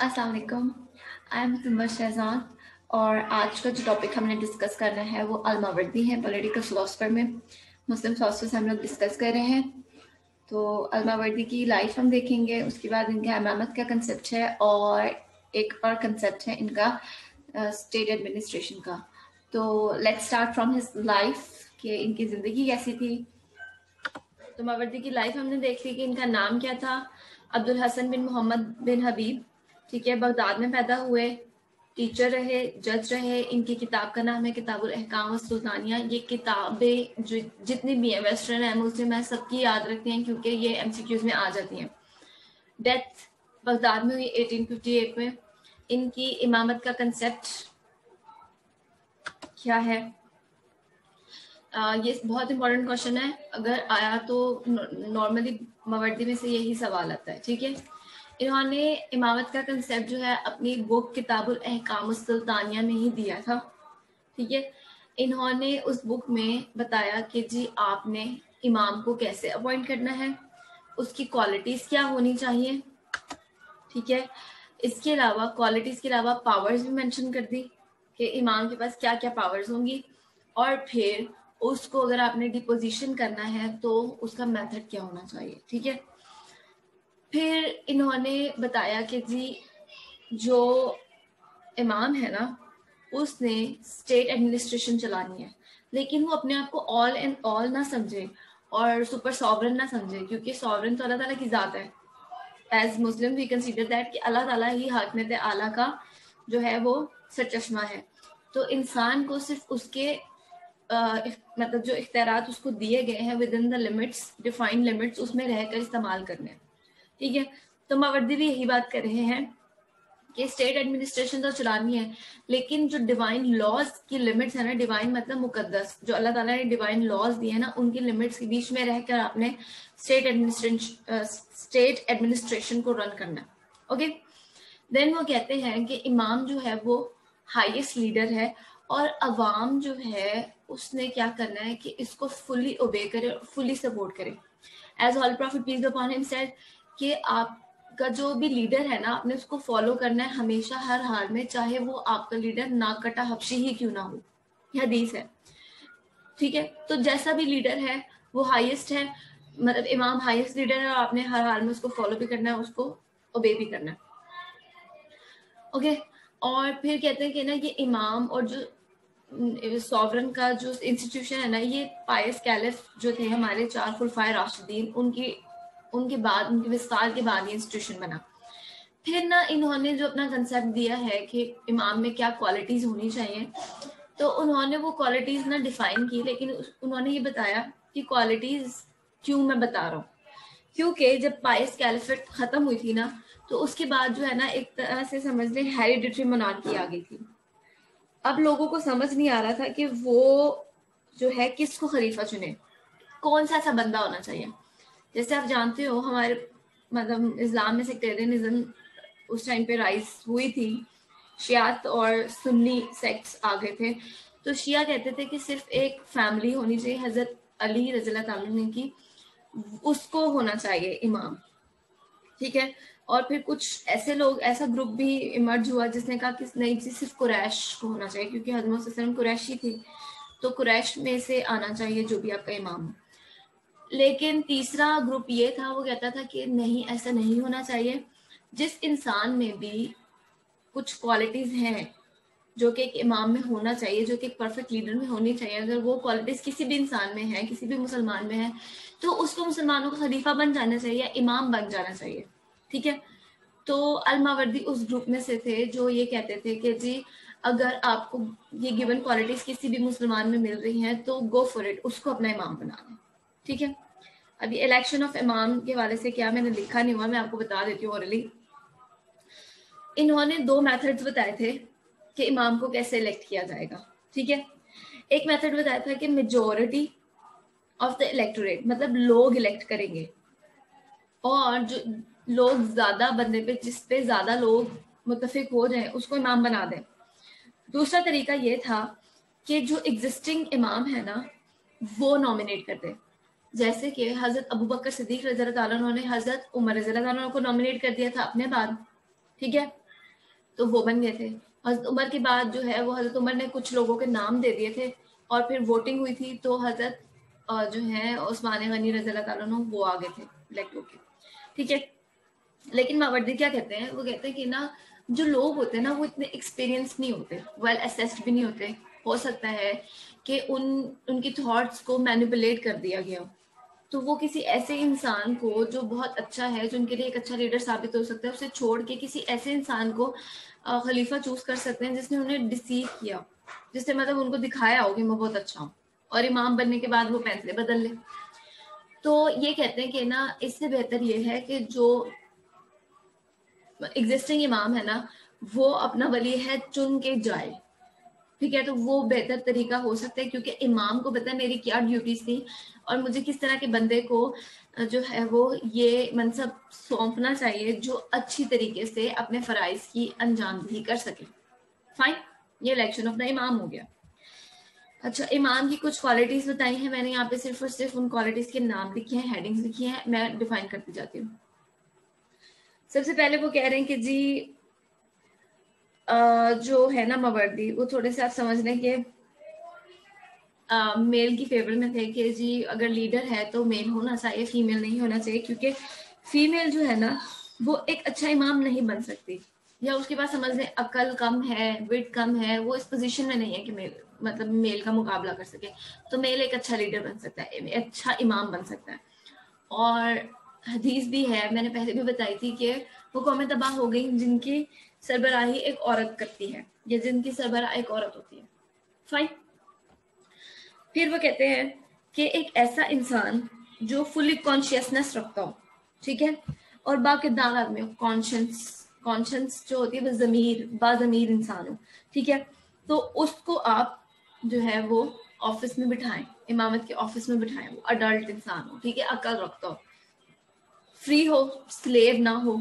अस्सलाम वालेकुम I am सुमर शहजान और आज का जो टॉपिक हमने डिस्कस करना है वो अलमावर्दी है पॉलिटिकल फिलोसफर में। मुस्लिम फिलोसफर से हम लोग डिस्कस कर रहे हैं। तो अलमावर्दी की लाइफ हम देखेंगे उसके बाद इनका अमामत का कंसेप्ट है और एक और कंसेप्ट है इनका स्टेट uh, एडमिनिस्ट्रेशन का। तो let's start from his life कि इनकी ज़िंदगी कैसी थी। तो मावर्दी की लाइफ हमने देख ली कि इनका नाम क्या था। अब्दुल हसन बिन मोहम्मद बिन हबीब। ठीक है बगदाद में पैदा हुए टीचर रहे जज रहे इनकी किताब का नाम है किताबुल अहकाम सुल्तानिया। ये किताबें जो जितनी भी हैं वेस्टर्न है मुस्लिम है सबकी याद रखती हैं क्योंकि ये एमसीक्यूज में आ जाती हैं। डेथ बगदाद में हुई 1858 में। इनकी इमामत का कंसेप्ट क्या है? आ, ये बहुत इंपॉर्टेंट क्वेश्चन है। अगर आया तो नॉर्मली मवर्दी में से यही सवाल आता है ठीक है? इन्होंने इमामत का कंसेप्ट जो है अपनी बुक किताबुल अहकाम सुल्तानिया में ही दिया था, ठीक है? इन्होंने उस बुक में बताया कि जी आपने इमाम को कैसे अपॉइंट करना है, उसकी क्वालिटीज क्या होनी चाहिए, ठीक है? इसके अलावा क्वालिटीज के अलावा पावर्स भी मेंशन कर दी कि इमाम के पास क्या क्या पावर्स होंगी और फिर उसको अगर आपने डिपोजिशन करना है तो उसका मेथड क्या होना चाहिए, ठीक है? फिर इन्होंने बताया कि जी जो इमाम है ना उसने स्टेट एडमिनिस्ट्रेशन चलानी है। लेकिन वो अपने आप को ऑल एंड ऑल ना समझे और सुपर सॉवरन ना समझे क्योंकि सॉवरन तो अल्लाह ताला की ज़ात है। As Muslim we consider that कि अल्लाह ताला ही हाकमत आला का जो है वो सरचश्मा है। तो इंसान को सिर्फ़ उसके आ, मतलब जो इख्तियार उसको दिए गए हैं within the limits defined limits उसमें रहकर इस्तेमाल करने। ठीक है? तो मावर्दी भी यही बात कर रहे हैं कि स्टेट एडमिनिस्ट्रेशन तो चलानी है, लेकिन जो डिवाइन लॉज की लिमिट्स है ना डिवाइन मतलब मुकद्दस, जो अल्लाह ताला ने डिवाइन लॉज दिए हैं ना, उनकी लिमिट्स के बीच में रहकर आपने स्टेट एडमिनिस्ट्रेशन स्टेट एडमिनिस्ट्रेशन को रन करना ओके देन वो कहते हैं कि इमाम जो है वो हाईएस्ट लीडर है और अवाम जो है उसने क्या करना है कि इसको फुली ओबे करे फुली सपोर्ट करे। As all prophet peace him said कि आपका जो भी लीडर है ना, आपने उसको फॉलो करना है हमेशा, हर हाल में, चाहे वो आपका लीडर ना कटा हफ्शी ही क्यों ना हो यह हदीस है। ठीक है? तो जैसा भी लीडर है, वो हाईएस्ट है मतलब इमाम हाईएस्ट लीडर है और आपने हर हाल में उसको फॉलो भी करना है, उसको ओबे भी करना है। ओके और फिर कहते हैं कि ना, ये इमाम और जो सॉवरन का जो इंस्टीट्यूशन है ना, ये पायस कैलिफ जो थे हमारे चार फुलफाए राशिदीन, उनकी उनके बाद, उनके विस्तार के बाद ये इंस्टीट्यूशन बना। फिर ना इन्होंने जो अपना कंसेप्ट दिया है कि इमाम में क्या क्वालिटीज होनी चाहिए तो उन्होंने वो क्वालिटीज ना डिफाइन की, लेकिन उन्होंने ये बताया कि क्वालिटीज क्यों मैं बता रहा हूँ। क्योंकि जब पाइस कैलिफेट खत्म हुई थी ना तो उसके बाद जो है ना एक तरह से समझ लें हेरिडिटरी मोनार्की आ गई थी। अब लोगों को समझ नहीं आ रहा था कि वो जो है किसको खलीफा चुने, कौन सा ऐसा बंदा होना चाहिए। जैसे आप जानते हो, हमारे मतलब इस्लाम में सेक्टेरियनिज्म उस टाइम पे राइज हुई थी। शियात और सुन्नी सेक्ट्स आ गए थे। तो शिया कहते थे कि सिर्फ़ एक फैमिली होनी चाहिए, हज़रत अली रजल्ला की। उसको होना चाहिए इमाम। ठीक है? और फिर कुछ ऐसे लोग, ऐसा ग्रुप भी इमर्ज हुआ जिसने कहा कि नहीं जी, सिर्फ़ कुरैश को होना चाहिए, क्योंकि हज़रत कुरैशी थी। तो कुरैश में से आना चाहिए जो भी आपका इमाम लेकिन तीसरा ग्रुप ये था, वो कहता था कि नहीं, ऐसा नहीं होना चाहिए। जिस इंसान में भी कुछ क्वालिटीज हैं, जो कि एक इमाम में होना चाहिए, जो कि एक परफेक्ट लीडर में होनी चाहिए, अगर वो क्वालिटीज किसी भी इंसान में है, किसी भी मुसलमान में है तो उसको मुसलमानों का खलीफा बन जाना चाहिए या इमाम बन जाना चाहिए, ठीक है? तो अलमावर्दी उस ग्रुप में से थे जो ये कहते थे कि जी, अगर आपको ये गिवन क्वालिटीज किसी भी मुसलमान में मिल रही हैं तो गो फॉर इट उसको अपना इमाम बना लें ठीक है? अभी इलेक्शन ऑफ़ इमाम के वाले से क्या मैंने लिखा नहीं हुआ, मैं आपको बता देती हूँ ओरली इन्होंने दो मेथड्स बताए थे कि इमाम को कैसे इलेक्ट किया जाएगा, ठीक है? एक मेथड बताया था कि मेजोरिटी ऑफ़ द इलेक्टोरेट मतलब लोग इलेक्ट करेंगे। और जो लोग ज़्यादा बंदे पे, जिस पे ज़्यादा लोग मुतफिक हो जाए, उसको इमाम बना दें। दूसरा तरीका ये था कि जो एग्जिस्टिंग इमाम है ना, वो नॉमिनेट कर दे। जैसे कि हज़रत अबू बकर सिद्दीक रजरत ने हज़रत उमर रजरत को नॉमिनेट कर दिया था अपने बाद, ठीक है? तो वो बन गए थे। हज़रत उमर के बाद जो है, वो हज़रत उमर ने कुछ लोगों के नाम दे दिए थे और फिर वोटिंग हुई थी तो हज़रत जो है, उस्मान गनी रज़ी तु वो आ गए थे इलेक्ट होके ठीक है? लेकिन मावर्दी क्या कहते हैं? वो कहते हैं कि ना, जो लोग होते हैं ना, वो इतने एक्सपीरियंस नहीं होते वेल असेस्ड भी नहीं होते। हो सकता है कि उन, उनकी थॉट्स को मैनिपुलेट कर दिया गया तो वो किसी ऐसे इंसान को जो बहुत अच्छा है, जो उनके लिए एक अच्छा लीडर साबित हो सकता है, उसे छोड़ के किसी ऐसे इंसान को खलीफा चूज़ कर सकते हैं जिसने उन्हें डिसीव किया जिसने मतलब उनको दिखाया हो कि मैं बहुत अच्छा हूँ और इमाम बनने के बाद वो फैसले बदल ले। तो ये कहते हैं कि ना, इससे बेहतर ये है कि जो एग्जिस्टिंग इमाम है ना, वो अपना वली है चुन के जाए। ठीक है तो वो बेहतर तरीका हो सकता है, क्योंकि इमाम को पता है मेरी क्या ड्यूटीज़ थी और मुझे किस तरह के बंदे को जो है वो ये मनसब सौंपना चाहिए जो अच्छी तरीके से अपने फ़राइज की अंजामदही कर सके। फाइन ये इलेक्शन ऑफ़ द इमाम हो गया। अच्छा इमाम की कुछ क्वालिटीज बताई हैं, मैंने यहाँ पे सिर्फ़ और सिर्फ़ उन क्वालिटीज के नाम लिखे हैं हेडिंग्स लिखी हैं, मैं डिफाइन करती जाती हूँ। सबसे पहले वो कह रहे हैं कि जी जो है ना मवर्दी, वो थोड़े से आप समझ लें कि मेल की फेवर में थे कि जी, अगर लीडर है तो मेल होना चाहिए, फीमेल नहीं होना चाहिए, क्योंकि फीमेल जो है ना, वो एक अच्छा इमाम नहीं बन सकती। या उसके पास समझ लें, अकल कम है विट कम है, वो इस पोजीशन में नहीं है कि मेल मतलब मेल का मुकाबला कर सके। तो मेल एक अच्छा लीडर बन सकता है अच्छा इमाम बन सकता है। और हदीस भी है, मैंने पहले भी बताई थी कि वो कौमें तबाह हो गई जिनकी सरबराही एक औरत करती है, या जिनकी सरबराह एक औरत होती है। फाइन फिर वो कहते हैं कि एक ऐसा इंसान जो फुली कॉन्शियसनेस रखता हो, ठीक है? और बाकिरदार आदमी हो कॉन्शियस कॉन्शियस जो होती है, वो जमीर, बाजमीर इंसान हो, ठीक है? तो उसको आप जो है वो ऑफ़िस में बिठाएँ, इमामत के ऑफ़िस में बिठाएँ, वो अडल्ट इंसान हो, ठीक है? अकल रखता हो। फ्री हो स्लेव ना हो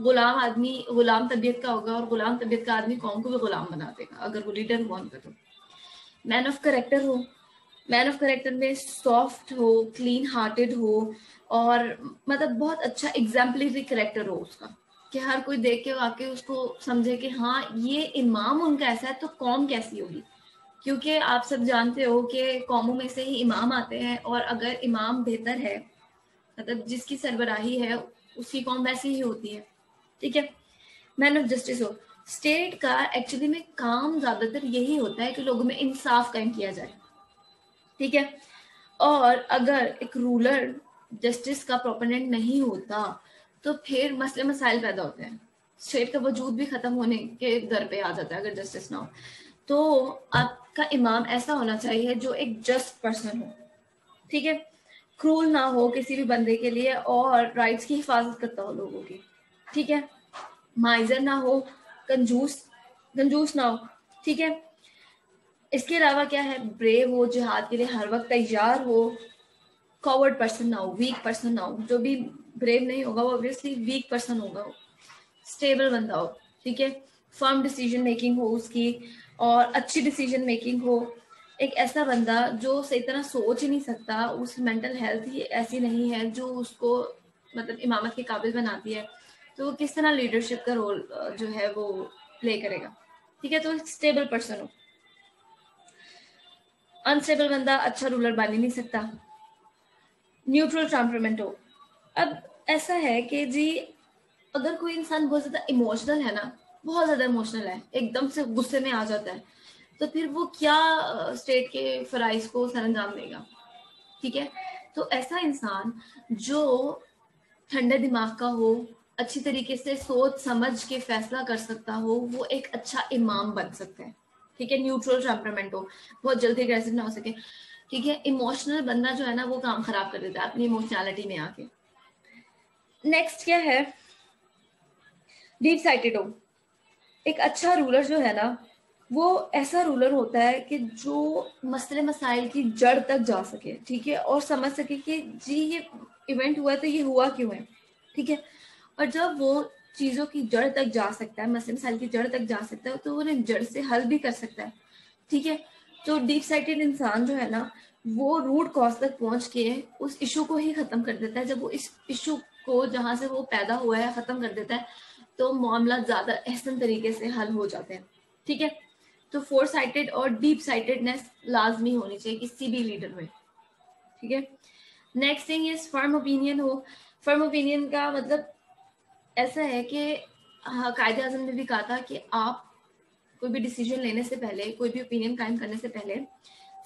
गुलाम आदमी, गुलाम तबीयत का होगा और गुलाम तबीयत का आदमी कौन को भी गुलाम बना देगा, अगर वो लीडर हुआ उनका तो। मैन ऑफ़ करेक्टर हो। मैन ऑफ़ करेक्टर में सॉफ्ट हो क्लीन हार्टेड हो और मतलब बहुत अच्छा एग्जाम्पलरी करेक्टर हो उसका। कि हर कोई देख के आके उसको समझे कि हाँ ये इमाम उनका ऐसा है तो कौम कैसी होगी? क्योंकि आप सब जानते हो कि कौमों में से ही इमाम आते हैं और अगर इमाम बेहतर है मतलब जिसकी सरबराही है उसकी कौम वैसी ही होती है। ठीक है? मैन ऑफ़ जस्टिस हो। स्टेट का एक्चुअली में काम ज़्यादातर यही होता है कि लोगों में इंसाफ कायम किया जाए। ठीक है? और अगर एक रूलर जस्टिस का प्रोपोनेंट नहीं होता तो फिर मसले मसाइल पैदा होते हैं। स्टेट का वजूद भी खत्म होने के दर पे आ जाता है अगर जस्टिस ना हो। तो आपका इमाम ऐसा होना चाहिए जो एक जस्ट पर्सन हो। ठीक है? क्रूल ना हो किसी भी बंदे के लिए और राइट्स की हिफाजत करता हो लोगों की। ठीक है? माइजर ना हो, कंजूस कंजूस ना हो, ठीक है? इसके अलावा क्या है? ब्रेव हो, जिहाद के लिए हर वक्त तैयार हो कॉवर्ड पर्सन ना हो वीक पर्सन ना हो, जो भी ब्रेव नहीं होगा, वो ऑब्वियसली वीक पर्सन होगा स्टेबल बंदा हो, ठीक है? फर्म डिसीज़न मेकिंग हो उसकी, और अच्छी डिसीज़न मेकिंग हो। एक ऐसा बंदा जो सही तरह सोच ही नहीं सकता उसकी मेंटल हेल्थ ही ऐसी नहीं है, जो उसको मतलब इमामत के काबिल बनाती है। तो किस तरह लीडरशिप का रोल जो है वो प्ले करेगा? ठीक है तो स्टेबल पर्सन हो। अनस्टेबल बंदा अच्छा रूलर बन ही नहीं सकता। न्यूट्रल टेम्परामेंट हो। अब ऐसा है कि जी, अगर कोई इंसान बहुत ज़्यादा इमोशनल है ना, बहुत ज़्यादा इमोशनल है, एकदम से गुस्से में आ जाता है तो फिर वो क्या स्टेट के फराइज को सर अंजाम देगा? ठीक है? तो ऐसा इंसान जो ठंडे दिमाग का हो अच्छी तरीके से सोच समझ के फैसला कर सकता हो, वो एक अच्छा इमाम बन सकता है। ठीक है न्यूट्रल टेम्परामेंट हो। बहुत जल्दी अग्रेसिव ना हो सके। ठीक है इमोशनल बंदा जो है ना, वो काम खराब कर देता है अपनी इमोशनैलिटी में आके। नेक्स्ट क्या है? डीप साइटेड हो। एक अच्छा रूलर जो है ना, वो ऐसा रूलर होता है कि जो मसले मसाइल की जड़ तक जा सके। ठीक है, और समझ सके कि जी, ये इवेंट हुआ तो ये हुआ क्यों है? ठीक है और जब वो चीज़ों की जड़ तक जा सकता है मसले मसाइल की जड़ तक जा सकता है तो वो उन्हें जड़ से हल भी कर सकता है, ठीक है? तो डीप साइटेड इंसान जो है ना, वो रूट कॉज तक पहुँच के उस इशू को ही खत्म कर देता है। जब वो इस इशू को, जहाँ से वो पैदा हुआ है, खत्म कर देता है तो मामला ज़्यादा एहसन तरीके से हल हो जाते हैं, ठीक है? तो फोर साइटेड और डीप साइटेडनेस लाजमी होनी चाहिए किसी भी लीडर में, ठीक है? Next thing is firm opinion हो। फर्म ओपिनियन का मतलब ऐसा है कि हाँ, कायदे आज़म ने भी कहा था कि आप कोई भी डिसीज़न लेने से पहले कोई भी ओपिनियन कायम करने से पहले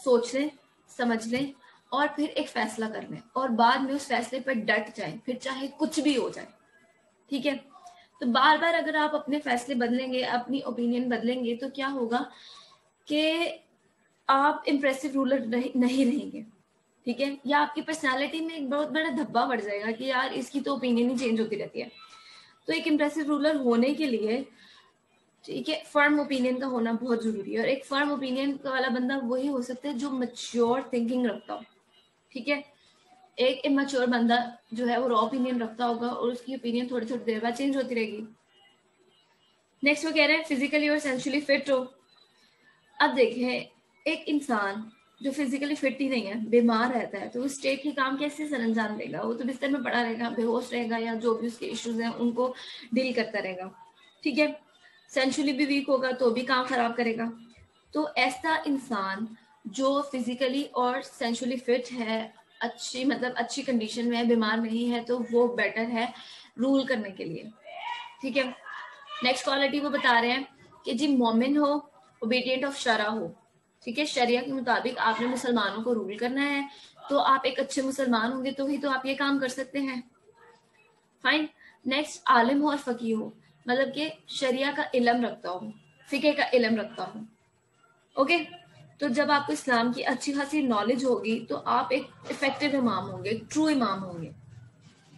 सोच लें समझ लें और फिर एक फैसला कर लें और बाद में उस फैसले पर डट जाए फिर चाहे कुछ भी हो जाए। ठीक है? तो बार बार अगर आप अपने फैसले बदलेंगे अपनी ओपिनियन बदलेंगे तो क्या होगा कि आप इम्प्रेसिव रूलर नहीं रहेंगे। ठीक है? या आपकी पर्सनालिटी में एक बहुत बड़ा धब्बा बढ़ जाएगा कि यार इसकी तो ओपिनियन ही चेंज होती रहती है। तो एक इम्प्रेसिव रूलर होने के लिए, ठीक है फर्म ओपिनियन का होना बहुत ज़रूरी है। और एक फर्म ओपिनियन का वाला बंदा वही हो सकता है जो मच्योर थिंकिंग रखता हो, ठीक है? एक इमेच्योर बंदा जो है वो रॉ ओपिनियन रखता होगा और उसकी ओपिनियन थोड़ी थोड़ी देर बाद चेंज होती रहेगी। नेक्स्ट वो कह रहे हैं फिजिकली और सेंशुअली फिट हो। अब देखें, एक इंसान जो फिजिकली फिट ही नहीं है, बीमार रहता है तो उस स्टेट के काम कैसे सर अंजाम देगा? वो तो बिस्तर में पड़ा रहेगा, बेहोश रहेगा या जो भी उसके इश्यूज़ हैं, उनको डील करता रहेगा। ठीक है? सेंशुअली भी वीक होगा तो भी काम खराब करेगा। तो ऐसा इंसान जो फिजिकली और सेंशुअली फिट है, अच्छी मतलब अच्छी कंडीशन में है, बीमार नहीं है तो वो बेटर है रूल करने के लिए। ठीक है? नेक्स्ट क्वालिटी वो बता रहे हैं कि जी मोमिन हो ओबीडियंट ऑफ़ शरा हो। ठीक है शरिया के मुताबिक आपने मुसलमानों को रूल करना है। तो आप एक अच्छे मुसलमान होंगे तो ही तो आप ये काम कर सकते हैं। फाइन नेक्स्ट आलिम हो और फकी हो। मतलब कि शरिया का इलम रखता हो, फिके का इलम रखता हो। ओके तो जब आपको इस्लाम की अच्छी खासी नॉलेज होगी तो आप एक इफ़ेक्टिव इमाम होंगे ट्रू इमाम होंगे।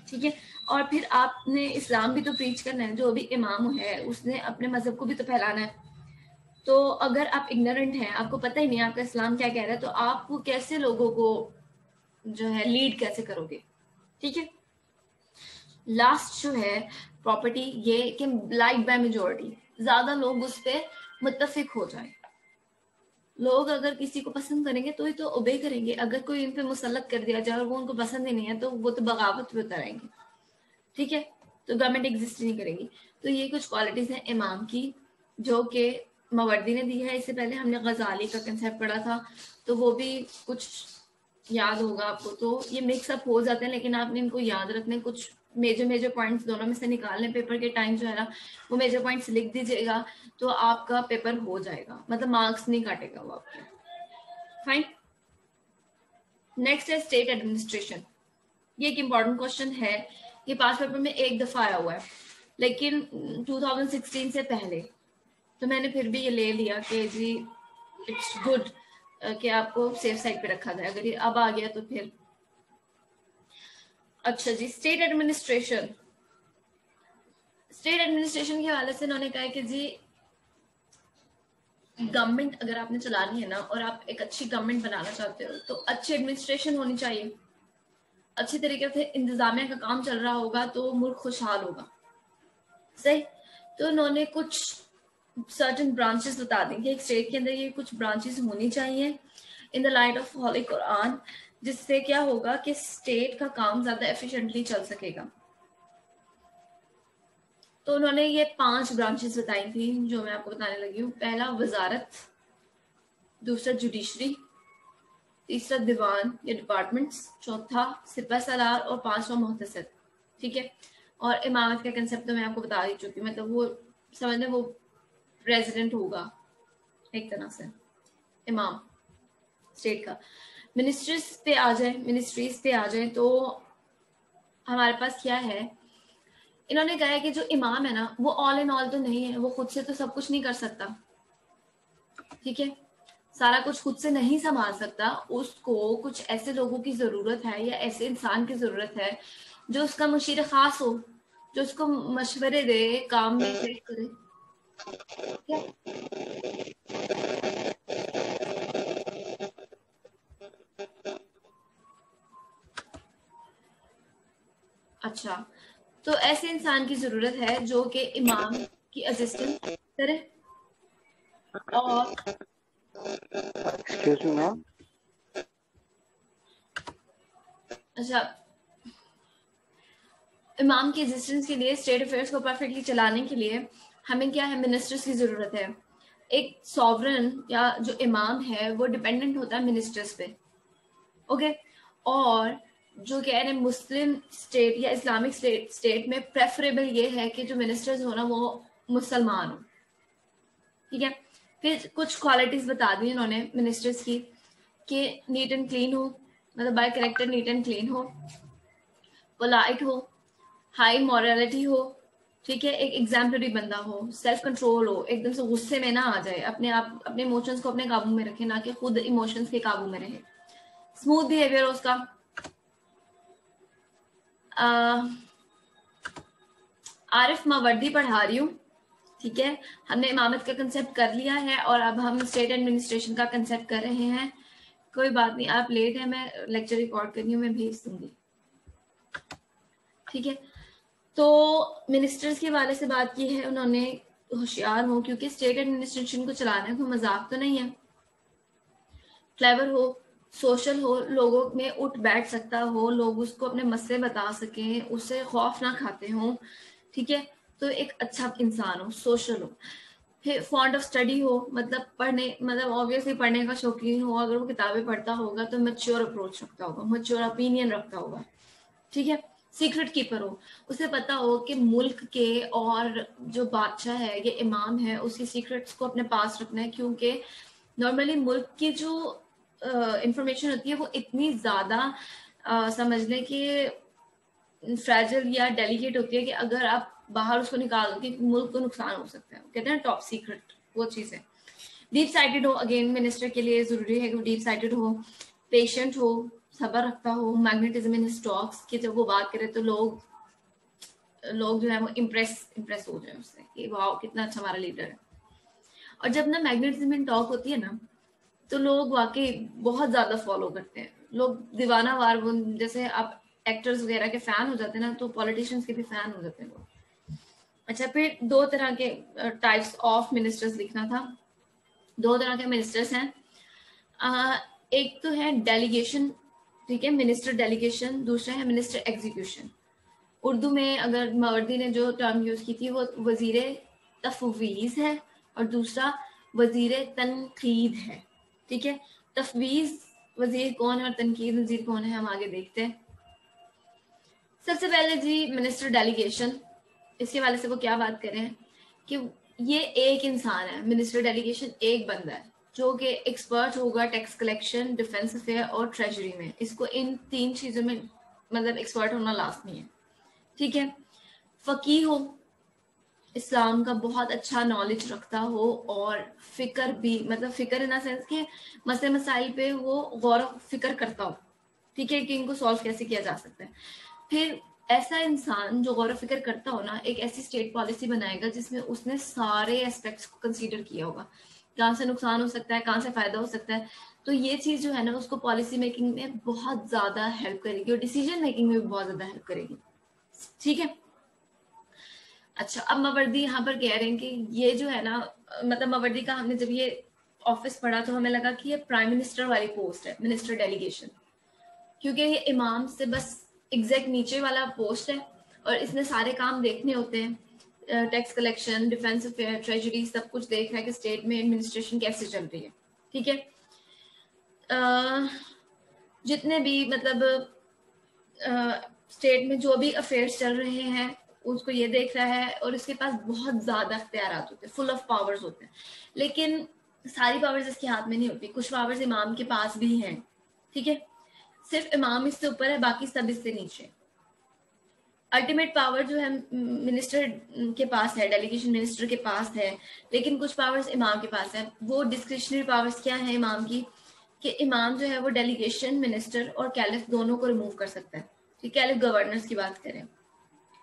ठीक है? और फिर आपने इस्लाम भी तो प्रीच करना है, जो भी इमाम है, उसने अपने मज़हब को भी तो फैलाना है। तो अगर आप इग्नोरेंट हैं, आपको पता ही नहीं आपका इस्लाम क्या कह रहा है तो आप कैसे लोगों को जो है लीड कैसे करोगे? ठीक है? लास्ट जो है प्रॉपर्टी ये कि लाइक बाय मेजोरिटी ज़्यादा लोग उस पर मुतफिक हो जाए। लोग अगर किसी को पसंद करेंगे तो ही तो ओबे करेंगे। अगर कोई इन पे मुसलत कर दिया जाए और वो उनको पसंद ही नहीं है तो वो तो बगावत भी उतरेंगे ठीक है? तो गवर्नमेंट एग्जिस्ट नहीं करेगी। तो ये कुछ क्वालिटीज हैं इमाम की, जो कि मवर्दी ने दी है, इससे पहले हमने गजाली का कंसेप्ट पढ़ा था तो वो भी कुछ याद होगा आपको तो ये मिक्सअप हो जाते हैं, लेकिन आपने इनको याद रखने, कुछ मेजर मेजर पॉइंट्स दोनों में से निकालने पेपर के टाइम जो है ना, वो मेजर पॉइंट्स लिख दीजिएगा तो आपका पेपर हो जाएगा मतलब मार्क्स नहीं काटेगा वो आपके। फाइन नेक्स्ट है स्टेट एडमिनिस्ट्रेशन ये एक इंपॉर्टेंट क्वेश्चन है ये पास पेपर में एक दफ़ा आया हुआ है, लेकिन 2016 से पहले तो मैंने फिर भी ये ले लिया कि जी इट्स गुड कि आपको सेफ़ साइड पे रखा जाए। अगर ये अब आ गया तो फिर। अच्छा जी स्टेट एडमिनिस्ट्रेशन स्टेट एडमिनिस्ट्रेशन के हवाले से उन्होंने कहा कि जी गवर्नमेंट अगर आपने चलानी है ना, और आप एक अच्छी गवर्नमेंट बनाना चाहते हो तो अच्छी एडमिनिस्ट्रेशन होनी चाहिए। अच्छी तरीके से इंतजामिया का काम चल रहा होगा तो मुल्क खुशहाल होगा। सही? तो उन्होंने कुछ सर्टन ब्रांचेस बता देंगे। एक स्टेट के अंदर ये कुछ ब्रांचेस होनी चाहिए in the light of holy Quran जिससे क्या होगा कि स्टेट का काम ज़्यादा एफिशिएंटली चल सकेगा। तो उन्होंने ये पाँच ब्रांचेस बताई थी, जो मैं आपको बताने लगी हूँ। पहला, वजारत। दूसरा जुडिशरी तीसरा, दीवान या डिपार्टमेंट्स चौथा सिपा सलार और पांचवा मुहतसद ठीक है? और इमामत का कंसेप्ट तो मैं आपको बता दी चुकी मतलब वो, समझ वो प्रेसिडेंट होगा एक तरह से। इमाम स्टेट का। मिनिस्ट्रीज पे आ जाए मिनिस्ट्रीज पे आ जाए तो हमारे पास क्या है? इन्होंने कहा है कि जो इमाम है ना वो ऑल इन ऑल तो नहीं है वो खुद से तो सब कुछ नहीं कर सकता। ठीक है? सारा कुछ खुद से नहीं संभाल सकता उसको कुछ ऐसे लोगों की ज़रूरत है या ऐसे इंसान की ज़रूरत है जो उसका मुशीर खास हो जो उसको मशवरे दे काम में करे। अच्छा तो ऐसे इंसान की ज़रूरत है जो कि इमाम की असिस्टेंट करे? और अच्छा इमाम की एग्जिस्टेंस के लिए स्टेट अफेयर्स को परफेक्टली चलाने के लिए हमें क्या है मिनिस्टर्स की ज़रूरत है। एक सॉवरन या जो इमाम है, वो डिपेंडेंट होता है मिनिस्टर्स पे। ओके और जो कह रहे मुस्लिम स्टेट या इस्लामिक स्टेट स्टेट में प्रेफरेबल ये है कि जो मिनिस्टर्स हो ना, वो मुसलमान हो। ठीक है? फिर कुछ क्वालिटीज बता दी इन्होंने मिनिस्टर्स की, कि नीट एंड क्लीन हो मतलब by character neat and clean हो पोलाइट हो हाई मॉरलिटी हो ठीक है, एक एग्जाम्पलरी बंदा हो सेल्फ कंट्रोल हो, एकदम से गुस्से में ना आ जाए, अपने आप, अपने इमोशंस को अपने काबू में रखे, ना कि खुद इमोशंस के काबू में रहे। स्मूथ बिहेवियर हो उसका। आरिफ मावर्दी पढ़ा रही हूँ, ठीक है? हमने इमामत का कंसेप्ट कर लिया है और अब हम स्टेट एडमिनिस्ट्रेशन का कंसेप्ट कर रहे हैं। कोई बात नहीं, आप लेट है, मैं लेक्चर रिकॉर्ड कर रही हूँ, मैं भेज दूँगी। ठीक है? तो मिनिस्टर्स के वाले से बात की है, उन्होंने होशियार हो, क्योंकि स्टेट एडमिनिस्ट्रेशन को चलाना कोई मज़ाक तो नहीं है। क्लेवर हो सोशल हो, लोगों में उठ बैठ सकता हो, लोग उसको अपने मसले बता सकें उससे खौफ ना खाते हों, ठीक है? तो एक अच्छा इंसान हो सोशल हो। फिर फॉन्ड ऑफ़ स्टडी हो मतलब पढ़ने मतलब ऑब्वियसली पढ़ने का शौकीन हो, अगर वो किताबें पढ़ता होगा तो मच्योर अप्रोच रखता होगा मच्योर ओपिनियन रखता होगा, ठीक है? सीक्रेट कीपर हो। उसे पता हो कि मुल्क के और जो बादशाह है, ये इमाम है उसकी सीक्रेट्स को अपने पास रखना है, क्योंकि नॉर्मली मुल्क की जो इंफॉर्मेशन होती है, वो इतनी ज़्यादा समझ लें कि फ्रैजल या डेलीकेट होती है कि अगर आप बाहर उसको निकाल दो मुल्क को नुकसान हो सकता है। कहते हैं टॉप सीक्रेट वो चीज़ है। डीप साइटेड हो अगेन मिनिस्टर के लिए ज़रूरी है कि डीप साइटेड हो पेशेंट हो सबर रखता हो मैग्नेटिज्म इन स्टॉक्स कि जब वो बात करे तो लोग लोग जो है वो इम्प्रेस इम्प्रेस हो जाए उससे कि वाह कितना अच्छा हमारा लीडर है। और जब ना मैग्नेटिज्म इन टॉक होती है ना तो लोग वाकई बहुत ज़्यादा फॉलो करते हैं। लोग दीवाना वार जैसे आप एक्टर्स वगैरह के फ़ैन हो जाते हैं ना तो पॉलिटिशियंस के भी फ़ैन हो जाते हैं लोग अच्छा फिर दो तरह के टाइप्स ऑफ़ मिनिस्टर्स लिखना था। दो तरह के मिनिस्टर्स हैं। एक तो है डेलीगेशन ठीक है मिनिस्टर डेलीगेशन दूसरा है मिनिस्टर एग्जीक्यूशन उर्दू में अगर मावर्दी ने जो टर्म यूज़ की थी, वो वज़ीर तफवीज़ है और दूसरा वज़ीर तनकीद है. ठीक है, तफवीज वज़ीर कौन है और तनकीद वज़ीर कौन है, हम आगे देखते हैं. सबसे पहले जी मिनिस्टर डेलीगेशन इसके वाले से वो क्या बात करें? कि ये एक इंसान है मिनिस्टर डेलीगेशन एक बंदा है. जो कि एक्सपर्ट होगा टैक्स कलेक्शन डिफेंस अफेयर और ट्रेजरी में। इसको इन तीन चीज़ों में मतलब एक्सपर्ट होना लाजमी है। ठीक है? फकी हो, इस्लाम का बहुत अच्छा नॉलेज रखता हो और फिकर भी मतलब फिकर इन सेंस के मसले मसाइल पे वो गौर फ़िक्र करता हो। ठीक है? कि इनको सॉल्व कैसे किया जा सकता है? फिर ऐसा इंसान जो गौर फ़िक्र करता हो ना, एक ऐसी स्टेट पॉलिसी बनाएगा जिसमें उसने सारे एस्पेक्ट्स को कंसीडर किया होगा। कहाँ से नुकसान हो सकता है, कहाँ से फ़ायदा हो सकता है। तो ये चीज़ जो है ना, उसको पॉलिसी मेकिंग में बहुत ज़्यादा हेल्प करेगी और डिसीज़न मेकिंग में भी बहुत ज़्यादा हेल्प करेगी। ठीक है? अच्छा अब मवर्दी यहाँ पर कह रहे हैं कि ये जो है ना मतलब मवर्दी का हमने जब ये ऑफ़िस पढ़ा तो हमें लगा कि ये प्राइम मिनिस्टर वाली पोस्ट है मिनिस्टर डेलीगेशन क्योंकि ये इमाम से बस एग्जैक्ट नीचे वाला पोस्ट है और इसने सारे काम देखने होते हैं। Tax collection defence affair treasury सब कुछ देख रहा है कि स्टेट में एडमिनिस्ट्रेशन कैसे चल रही है। ठीक है? जितने भी मतलब स्टेट में जो भी अफेयर्स चल रहे हैं, उसको ये देख रहा है और इसके पास बहुत ज़्यादा अख्तियार होते हैं फुल ऑफ़ पावर्स होते हैं। लेकिन सारी पावर्स इसके हाथ में नहीं होती। कुछ पावर्स इमाम के पास भी हैं। ठीक है? सिर्फ़ इमाम इससे ऊपर है, बाकी सब इससे नीचे। अल्टीमेट पावर जो है मिनिस्टर के पास है डेलीगेशन मिनिस्टर के पास है, लेकिन कुछ पावर्स इमाम के पास है। वो डिस्क्रिप्शनरी पावर्स क्या है इमाम की? कि इमाम जो है, वो डेलीगेशन मिनिस्टर और कैलिफ दोनों को रिमूव कर सकता है। ठीक कैलिफ गवर्नर्स की बात करें।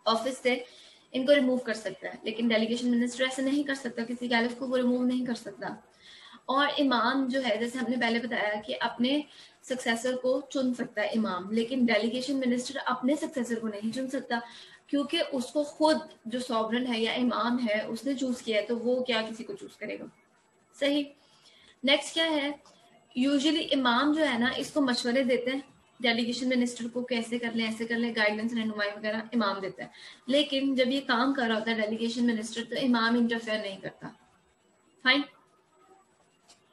ऑफ़िस से इनको रिमूव कर सकता है, लेकिन डेलीगेशन मिनिस्टर ऐसे नहीं कर सकता, किसी कैलिफ को वो रिमूव नहीं कर सकता। और इमाम जो है, जैसे हमने पहले बताया कि अपने सक्सेसर को चुन सकता है इमाम, लेकिन डेलीगेशन मिनिस्टर अपने सक्सेसर को नहीं चुन सकता, क्योंकि उसको खुद जो सॉवरन है या इमाम है, उसने चूज़ किया है तो वो क्या किसी को चूज़ करेगा? सही। नेक्स्ट क्या है? यूजुअली इमाम जो है ना, इसको मशवरे देते हैं। डेलीगेशन मिनिस्टर को कैसे कर ले, ऐसे कर ले गाइडेंस रहनुमाई वगैरह इमाम देता है। लेकिन जब ये काम कर रहा होता है डेलीगेशन मिनिस्टर तो इमाम इंटरफेयर नहीं करता। फाइन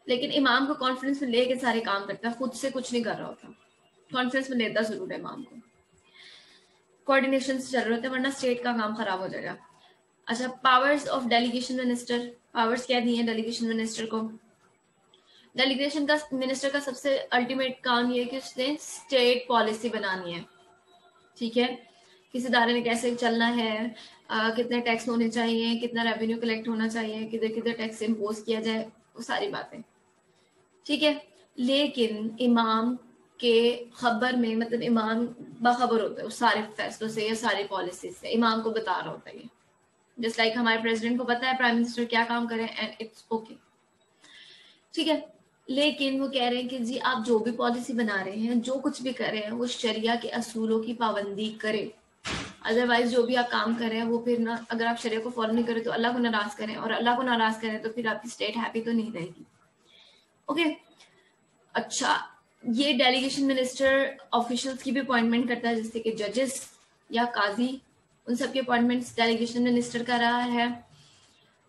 लेकिन इमाम को कॉन्फिडेंस में लेके सारे काम करता है खुद से कुछ नहीं कर रहा होता। कॉन्फिडेंस में लेता ज़रूर है इमाम को। कोऑर्डिनेशन से चल रहे होते वरना स्टेट का काम खराब हो जाएगा। अच्छा powers of delegation minister powers क्या दिए डेलीगेशन मिनिस्टर को? डेलीगेशन का मिनिस्टर का सबसे अल्टीमेट काम ये है कि उसने स्टेट पॉलिसी बनानी है। ठीक है? किस इदारे में कैसे चलना है आ, कितने टैक्स होने चाहिए कितना रेवेन्यू कलेक्ट होना चाहिए किधर किधर टैक्स इम्पोज किया जाए वो सारी बातें। ठीक है? लेकिन इमाम के खबर में मतलब इमाम बाखबर होता है उस सारे फैसलों से या सारी पॉलिसी से, इमाम को बता रहा होता है जस्ट लाइक हमारे प्रेसिडेंट को पता है प्राइम मिनिस्टर क्या काम करें एंड इट्स ओके ठीक है? लेकिन वो कह रहे हैं कि जी, आप जो भी पॉलिसी बना रहे हैं, जो कुछ भी कर रहे हैं, वो शरिया के असूलों की पाबंदी करें। अदरवाइज़ जो भी आप काम कर रहे हैं, वो फिर ना, अगर आप शरिया को फॉलो नहीं करें तो अल्लाह को नाराज़ करें, और अल्लाह को नाराज़ करें तो फिर आपकी स्टेट हैप्पी तो नहीं रहेगी। ओके. अच्छा ये डेलीगेशन मिनिस्टर ऑफिशियल्स की भी अपॉइंटमेंट करता है, जैसे कि जजेस या काजी, उन सब के अपॉइंटमेंट्स डेलीगेशन मिनिस्टर का रहा है।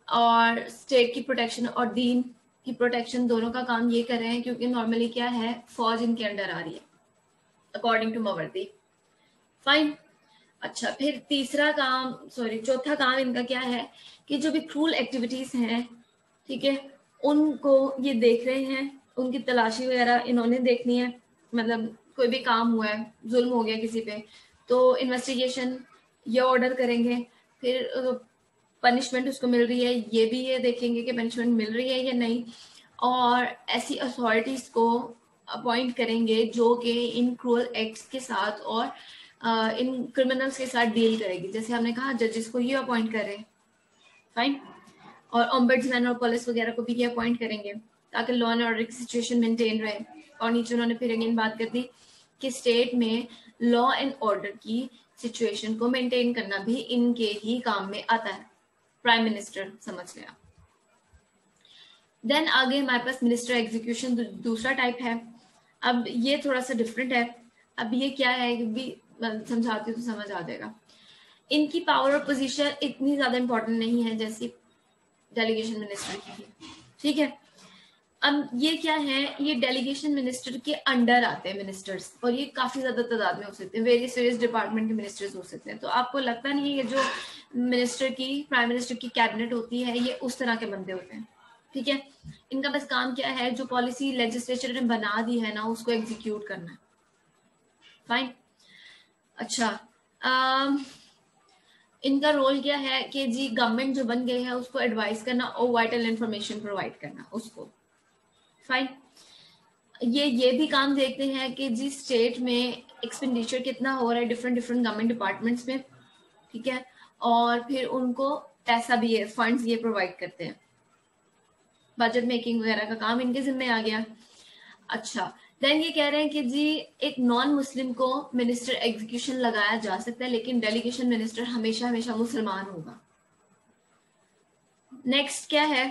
और स्टेट की प्रोटेक्शन और दीन की प्रोटेक्शन दोनों का काम ये कर रहे हैं, क्योंकि नॉर्मली क्या है, फौज इनके अंडर आ रही है अकॉर्डिंग टू मवर्दी फाइन अच्छा फिर तीसरा काम सॉरी चौथा काम इनका क्या है, कि जो भी क्रूल एक्टिविटीज़ हैं, ठीक है उनको ये देख रहे हैं, उनकी तलाशी वगैरह इन्होंने देखनी है। मतलब कोई भी काम हुआ है, जुल्म हो गया किसी पे तो इन्वेस्टिगेशन ये ऑर्डर करेंगे। फिर पनिशमेंट उसको मिल रही है, ये भी ये देखेंगे कि पनिशमेंट मिल रही है या नहीं। और ऐसी अथॉरिटीज को अपॉइंट करेंगे जो कि इन क्रूअल एक्ट्स के साथ और इन क्रिमिनल्स के साथ डील करेगी। जैसे हमने कहा जजेस को ये अपॉइंट करें फाइन और ऑम्बर्ड्समैन और पुलिस वगैरह को भी ये अपॉइंट करेंगे, ताकि लॉ एंड ऑर्डर की सिचुएशन मेंटेन रहे। और नीचे उन्होंने फिर अगेन बात कर दी कि स्टेट में लॉ एंड ऑर्डर की सिचुएशन को मेंटेन करना भी इनके ही काम में आता है। प्राइम मिनिस्टर समझ लिया देन आगे हमारे पास मिनिस्टर एग्जीक्यूशन दूसरा टाइप है। अब ये थोड़ा सा डिफरेंट है। अब ये क्या है भी समझाती हूँ तो समझ आ जाएगा। इनकी पावर और पोजीशन इतनी ज़्यादा इंपॉर्टेंट नहीं है, जैसी डेलीगेशन मिनिस्टर की ठीक है? अब ये क्या है? ये डेलीगेशन मिनिस्टर के अंडर आते हैं मिनिस्टर्स और ये काफ़ी ज़्यादा तादाद में हो सकते हैं। वेरियस वेरियस डिपार्टमेंट के मिनिस्टर्स हो सकते हैं। तो आपको लगता नहीं है ये जो मिनिस्टर की प्राइम मिनिस्टर की कैबिनेट होती है ये उस तरह के बंदे होते हैं? ठीक है? इनका बस काम क्या है? जो पॉलिसी लेजिस्लेचर ने बना दी है ना उसको एग्जीक्यूट करना है। फाइन अच्छा आ, इनका रोल क्या है कि जी गवर्नमेंट जो बन गई है, उसको एडवाइस करना और वाइटल इंफॉर्मेशन प्रोवाइड करना, उसको। फाइन ये ये भी काम देखते हैं कि जी स्टेट में एक्सपेंडिचर कितना हो रहा है डिफरेंट डिफरेंट गवर्नमेंट डिपार्टमेंट्स में, ठीक है? और फिर उनको पैसा भी है फंड्स ये प्रोवाइड करते हैं। बजट मेकिंग वगैरह का काम इनके जिम्मे आ गया। अच्छा देन ये कह रहे हैं कि जी, एक नॉन मुस्लिम को मिनिस्टर एग्जीक्यूशन लगाया जा सकता है, लेकिन डेलीगेशन मिनिस्टर हमेशा हमेशा मुसलमान होगा। नेक्स्ट क्या है?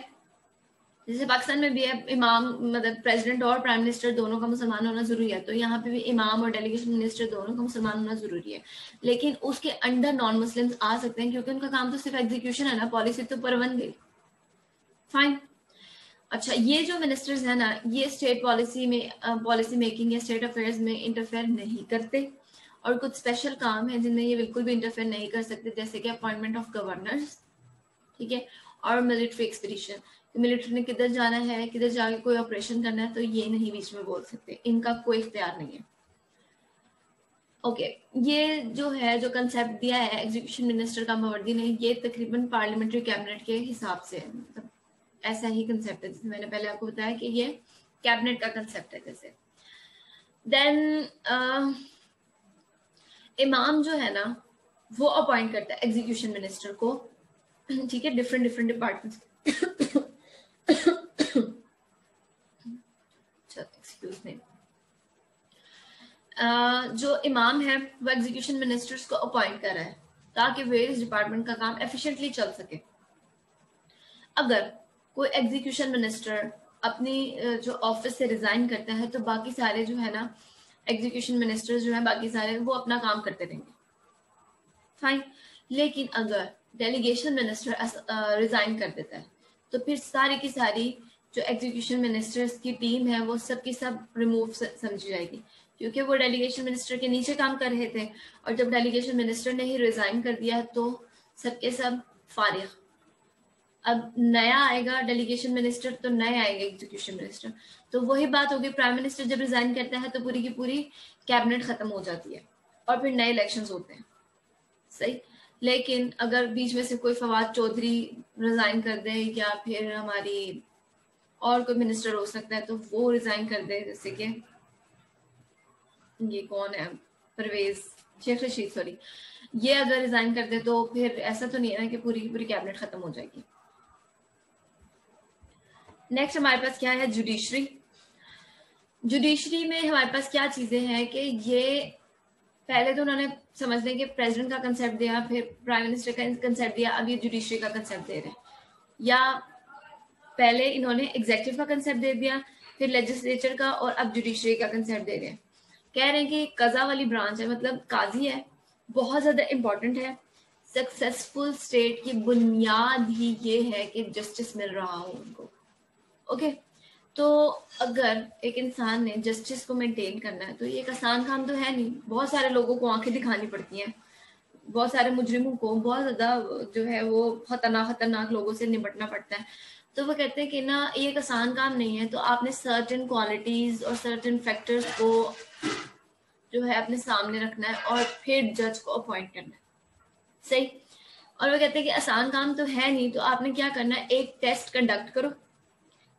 जैसे पाकिस्तान में भी है, इमाम मतलब प्रेसिडेंट और प्राइम मिनिस्टर दोनों का मुसलमान होना ज़रूरी है तो यहाँ पे भी इमाम और डेलीगेशन मिनिस्टर दोनों का मुसलमान होना ज़रूरी है। लेकिन उसके अंडर नॉन मुस्लिम आ सकते हैं, क्योंकि उनका काम तो सिर्फ़ एग्जीक्यूशन है ना पॉलिसी तो पर बन फाइन अच्छा ये जो मिनिस्टर्स है ना ये स्टेट पॉलिसी में पॉलिसी मेकिंग या स्टेट अफेयर्स में इंटरफेयर नहीं करते। और कुछ स्पेशल काम है जिनमें ये बिल्कुल भी इंटरफेयर नहीं कर सकते जैसे कि अपॉइंटमेंट ऑफ़ गवर्नर्स ठीक है और मिलिट्री एक्सपीडिशन मिलिट्री ने किधर जाना है किधर जाके कोई ऑपरेशन करना है तो ये नहीं बीच में बोल सकते। इनका कोई इख्तियार नहीं है। ओके okay, ये जो है जो कंसेप्ट दिया है एग्जीक्यूशन मिनिस्टर का मवर्दी ने ये तकरीबन पार्लियामेंट्री कैबिनेट के हिसाब से मतलब ऐसा ही कंसेप्ट है, जैसे मैंने पहले आपको बताया कि ये कैबिनेट का कंसेप्ट है जैसे। देन इमाम जो है ना, वो अपॉइंट करता है एग्जीक्यूशन मिनिस्टर को। ठीक है different different departments excuse me जो इमाम है, वो एग्जीक्यूशन मिनिस्टर्स को अपॉइंट कर रहा है, ताकि वेरियस डिपार्टमेंट का काम एफिशिएंटली चल सके। अगर कोई एग्जीक्यूशन मिनिस्टर अपनी जो ऑफ़िस से रिजाइन करता है तो बाकी सारे जो है ना एग्जीक्यूशन मिनिस्टर जो है, बाकी सारे, वो अपना काम करते रहेंगे। फाइन लेकिन अगर डेलीगेशन मिनिस्टर रिजाइन कर देता है तो फिर सारी की सारी जो एग्जीक्यूशन मिनिस्टर्स की टीम है, वो सब की सब रिमूव समझी जाएगी। क्योंकि वो डेलीगेशन मिनिस्टर के नीचे काम कर रहे थे, और जब डेलीगेशन मिनिस्टर ने ही रिजाइन कर दिया तो सबके सब फारिग। अब नया आएगा डेलीगेशन मिनिस्टर तो नए आएगा एग्जीक्यूशन मिनिस्टर तो वही बात होगी प्राइम मिनिस्टर जब रिजाइन करता है तो पूरी की पूरी कैबिनेट खत्म हो जाती है और फिर नए इलेक्शन होते हैं। सही? लेकिन अगर बीच में से कोई फवाद चौधरी रिजाइन कर दे या फिर हमारी और कोई मिनिस्टर हो सकता है तो वो रिजाइन कर दे। जैसे कि ये कौन है? परवेज शेख रशीद सॉरी ये अगर रिजाइन कर दे तो फिर ऐसा तो नहीं है ना कि पूरी की पूरी कैबिनेट खत्म हो जाएगी। नेक्स्ट हमारे पास क्या है? जुडिशरी जुडिशरी में हमारे पास क्या चीज़ें हैं कि ये पहले तो उन्होंने समझ लें कि प्रेसिडेंट का कंसेप्ट दिया, फिर प्राइम मिनिस्टर का कंसेप्ट दिया, अब ये जुडिशरी का कंसेप्ट दे रहे हैं। या पहले इन्होंने एग्जेक्टिव का कंसेप्ट दे दिया, फिर लेजिस्लेचर का और अब जुडिशरी का कंसेप्ट दे रहे हैं। कह रहे हैं कि कजा वाली ब्रांच है मतलब काजी है, बहुत ज़्यादा इंपॉर्टेंट है। सक्सेसफुल स्टेट की बुनियाद ही ये है कि जस्टिस मिल रहा हो उनको। ओके तो अगर एक इंसान ने जस्टिस को मेंटेन करना है तो ये एक आसान काम तो है नहीं। बहुत सारे लोगों को आँखें दिखानी पड़ती हैं। बहुत सारे मुजरिमों को बहुत ज़्यादा जो है वो खतरनाक खतरनाक लोगों से निपटना पड़ता है। तो वो कहते हैं कि ना, ये एक आसान काम नहीं है। तो आपने सर्टन क्वालिटीज और सर्टन फैक्टर्स को जो है अपने सामने रखना है और फिर जज को अपॉइंट करना है। सही? और वो कहते हैं कि आसान काम तो है नहीं तो आपने क्या करना है? एक टेस्ट कंडक्ट करो।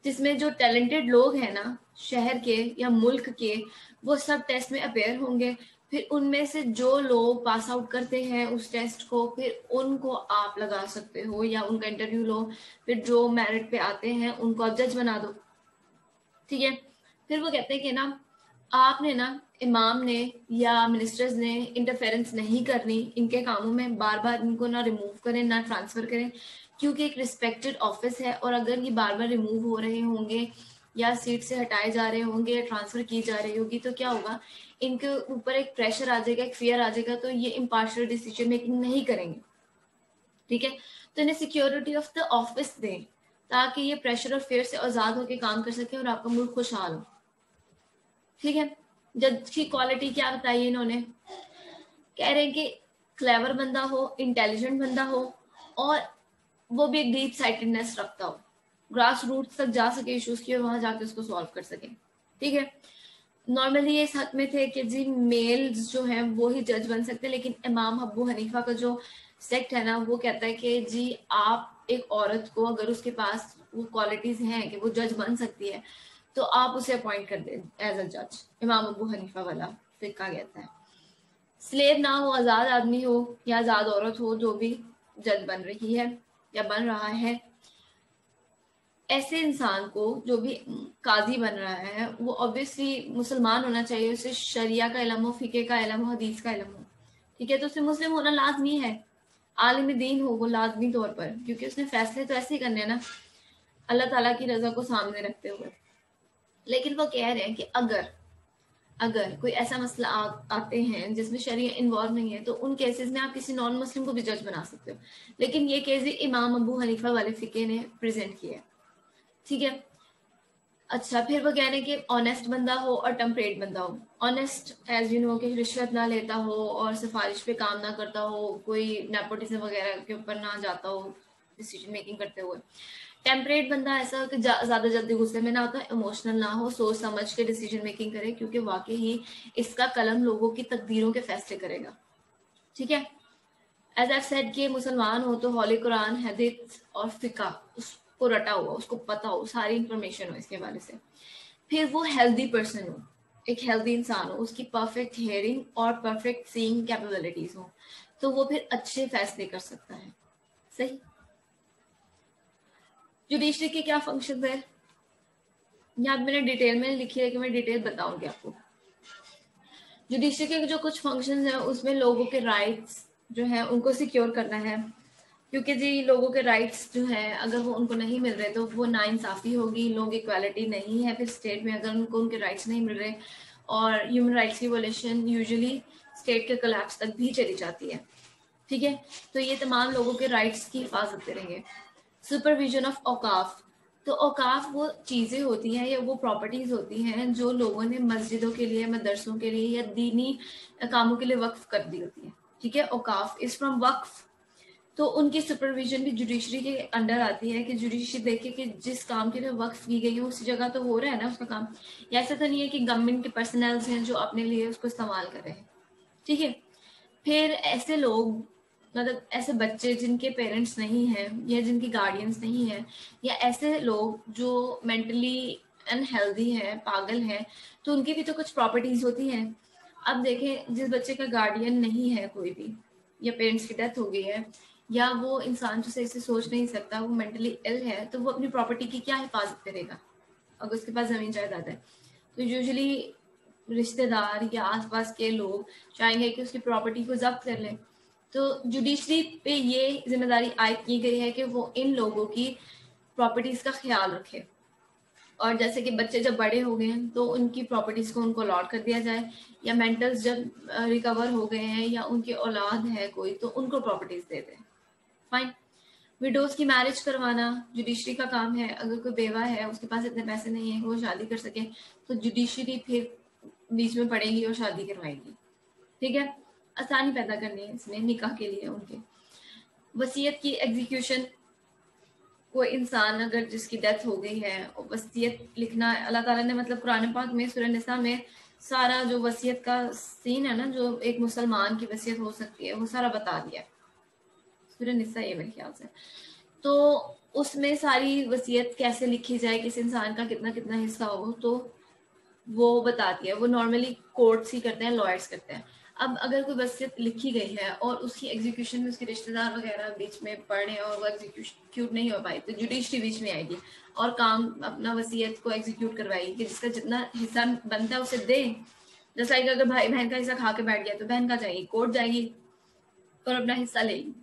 जिसमें जो टैलेंटेड लोग हैं ना, शहर के या मुल्क के, वो सब टेस्ट में अपेयर होंगे। फिर उनमें से जो लोग पास आउट करते हैं उस टेस्ट को, फिर उनको आप लगा सकते हो या उनका इंटरव्यू लो। फिर जो मेरिट पे आते हैं, उनको आप जज बना दो। ठीक है? फिर वो कहते हैं कि ना, आपने ना इमाम ने या मिनिस्टर्स ने इंटरफेरेंस नहीं करनी। इनके कामों में बार बार इनको ना रिमूव करें, ना ट्रांसफ़र करें। क्योंकि एक रिस्पेक्टेड ऑफ़िस है और अगर ये बार बार रिमूव हो रहे होंगे या सीट से हटाए जा रहे होंगे या ट्रांसफ़र की जा रही होगी तो क्या होगा? इनके ऊपर एक प्रेशर आ जाएगा, एक फियर आ जाएगा तो ये इम्पार्शल डिसीज़न मेकिंग नहीं करेंगे। ठीक है? तो इन्हें सिक्योरिटी ऑफ़ द ऑफ़िस दें, ताकि ये प्रेशर और फेयर से आज़ाद होकर काम कर सके और आपका मुल्क खुशहाल हो। ठीक है? जज की क्वालिटी क्या बताई इन्होंने? कह रहे हैं कि क्लेवर बंदा हो इंटेलिजेंट बंदा हो, और वो भी एक डीप साइटेडनेस रखता हो। ग्रास रूट तक जा सके इश्यूज़ की और वहाँ जाके उसको सॉल्व कर सके। ठीक है? नॉर्मली ये इस हक में थे कि जी मेल्स जो हैं वो ही जज बन सकते हैं, लेकिन इमाम अबू हनीफा का जो सेक्ट है ना, वो कहता है कि जी आप एक औरत को अगर उसके पास वो क्वालिटीज हैं कि वो जज बन सकती है तो आप उसे अपॉइंट कर दे एज अ जज इमाम अबू हनीफा वाला फिक्का कहता है। स्लेव ना हो, आज़ाद आदमी हो या आज़ाद औरत हो, जो भी जज बन रही है या बन रहा है, ऐसे इंसान को जो भी काजी बन रहा है, वो ऑब्वियसली मुसलमान होना चाहिए, उसे शरिया का इलम हो, फ़िके का इलम हो, हदीस का इलम हो, ठीक है? तो उसे मुस्लिम होना लाजमी है, आलिम दीन हो वो लाजमी तौर पर, क्योंकि उसने फैसले तो ऐसे ही करने हैं ना, अल्लाह ताला की रजा को सामने रखते हुए। लेकिन वो कह रहे हैं कि अगर अगर कोई ऐसा मसला आ, आते हैं जिसमें शरीय इन्वॉल्व नहीं है तो उन केसेस में आप किसी नॉन मुस्लिम को भी जज बना सकते हो। लेकिन ये केस इमाम अबू हनीफा वाले फिके ने प्रेजेंट किया ठीक है? अच्छा फिर वो कह रहे हैं कि ऑनेस्ट बंदा हो और टेम्परेट बंदा हो। ऑनेस्ट एज यू नो कि रिश्वत ना लेता हो और सिफारिश पे काम ना करता हो कोई नेपोटिज्म वगैरह के ऊपर ना जाता हो डिसीज़न मेकिंग करते हुए। टेम्परेट बंदा ऐसा कि ज़्यादा जल्दी गुस्से में ना होता इमोशनल ना हो, सोच समझ के डिसीज़न मेकिंग करे, क्योंकि वाकई ही इसका कलम लोगों की तकदीरों के फैसले करेगा। ठीक है? एज आई सेड कि मुसलमान हो तो हॉली कुरान हदीत और फिका उसको रटा हुआ, उसको पता हो, सारी इंफॉर्मेशन हो इसके बारे से। फिर वो हेल्दी पर्सन हो, एक हेल्दी इंसान हो, उसकी परफेक्ट हेयरिंग और परफेक्ट सीइंग कैपेबिलिटीज हो तो वो फिर अच्छे फैसले कर सकता है। सही? जुडिशरी के क्या फ़ंक्शन है? यहाँ मैंने डिटेल में लिखी है कि मैं डिटेल बताऊँगी आपको। जुडिशरी के जो कुछ फ़ंक्शन है, उसमें लोगों के राइट्स जो है, उनको सिक्योर करना है। क्योंकि जी लोगों के राइट्स जो है, अगर वो उनको नहीं मिल रहे तो वो ना इंसाफी होगी, लोगों इक्वालिटी नहीं है। फिर स्टेट में अगर उनको उनके राइट्स नहीं मिल रहे, और ह्यूमन राइट्स की वोलेशन यूजुअली स्टेट के कलेप्स तक भी चली जाती है। ठीक है? तो ये तमाम लोगों के राइट्स की हिफाजत करेंगे। सुपरविजन ऑफ़ औकाफ तो औकाफ वो चीज़ें होती हैं या वो प्रॉपर्टीज़ होती हैं जो लोगों ने मस्जिदों के लिए, मदरसों के लिए या दीनी कामों के लिए वक्फ कर दी होती है। ठीक है? औकाफ इज़ फ्रॉम वक्फ। तो उनकी सुपरविजन भी जुडिशरी के अंडर आती है कि जुडिशरी देखे कि जिस काम के लिए वक्फ की गई है, उसी जगह तो हो रहा है ना उसका काम। या ऐसा तो नहीं है कि गवर्नमेंट के पर्सनल्स हैं जो अपने लिए उसको इस्तेमाल कर रहे हैं। ठीक है? फिर ऐसे लोग मतलब ऐसे बच्चे जिनके पेरेंट्स नहीं हैं, या जिनके गार्डियंस नहीं हैं, या ऐसे लोग जो मेंटली अनहेल्दी हैं, पागल हैं तो उनकी भी तो कुछ प्रॉपर्टीज़ होती हैं। अब देखें, जिस बच्चे का गार्डियन नहीं है कोई भी, या पेरेंट्स की डेथ हो गई है, या वो इंसान जो सही से सोच नहीं सकता, वो मेंटली इल है तो वो अपनी प्रॉपर्टी की क्या हिफाजत करेगा, अगर उसके पास ज़मीन जायदाद है? तो यूजली रिश्तेदार या आसपास के लोग चाहेंगे कि उसकी प्रॉपर्टी को जब्त कर लें। तो जुडिशरी पे ये ज़िम्मेदारी आयद की गई है कि वो इन लोगों की प्रॉपर्टीज़ का ख्याल रखे। और जैसे कि बच्चे जब बड़े हो गए हैं तो उनकी प्रॉपर्टीज़ को उनको अलॉट कर दिया जाए, या मेंटल्स जब रिकवर हो गए हैं, या उनकी औलाद है कोई तो उनको प्रॉपर्टीज़ दे दें। फाइन विडोज की मैरिज करवाना जुडिशरी का काम है। अगर कोई बेवा है, उसके पास इतने पैसे नहीं है, वो शादी कर सके तो जुडिशरी फिर बीच में पड़ेगी और शादी करवाएगी। ठीक है? आसानी पैदा करनी है इसमें निकाह के लिए उनके। वसीयत की एग्जीक्यूशन कोई इंसान अगर जिसकी डेथ हो गई है वसीयत लिखना, अल्लाह ताला ने मतलब कुरान पाक में, सूरह निसा में सारा जो वसीयत का सीन है ना, जो एक मुसलमान की वसीयत हो सकती है, वो सारा बता दिया। है सूर्य निस्सा ये मेरे ख्याल से। तो उसमें सारी वसीयत कैसे लिखी जाए, किस इंसान का कितना कितना हिस्सा हो तो वो बताती है वो नॉर्मली कोर्ट्स ही करते हैं लॉयर्स करते हैं। अब अगर कोई वसीयत लिखी गई है और उसकी एग्जीक्यूशन में उसके रिश्तेदार वगैरह बीच में पढ़े और वो एग्जीक्यूट नहीं हो पाई तो जुडिशरी बीच में आएगी और काम अपना वसीयत को एग्जीक्यूट करवाएगी कि जिसका जितना हिस्सा बनता है उसे दे। जैसा अगर भाई बहन का हिस्सा खा के बैठ गया तो बहन का जाएगी कोर्ट जाएगी और अपना हिस्सा लेगी,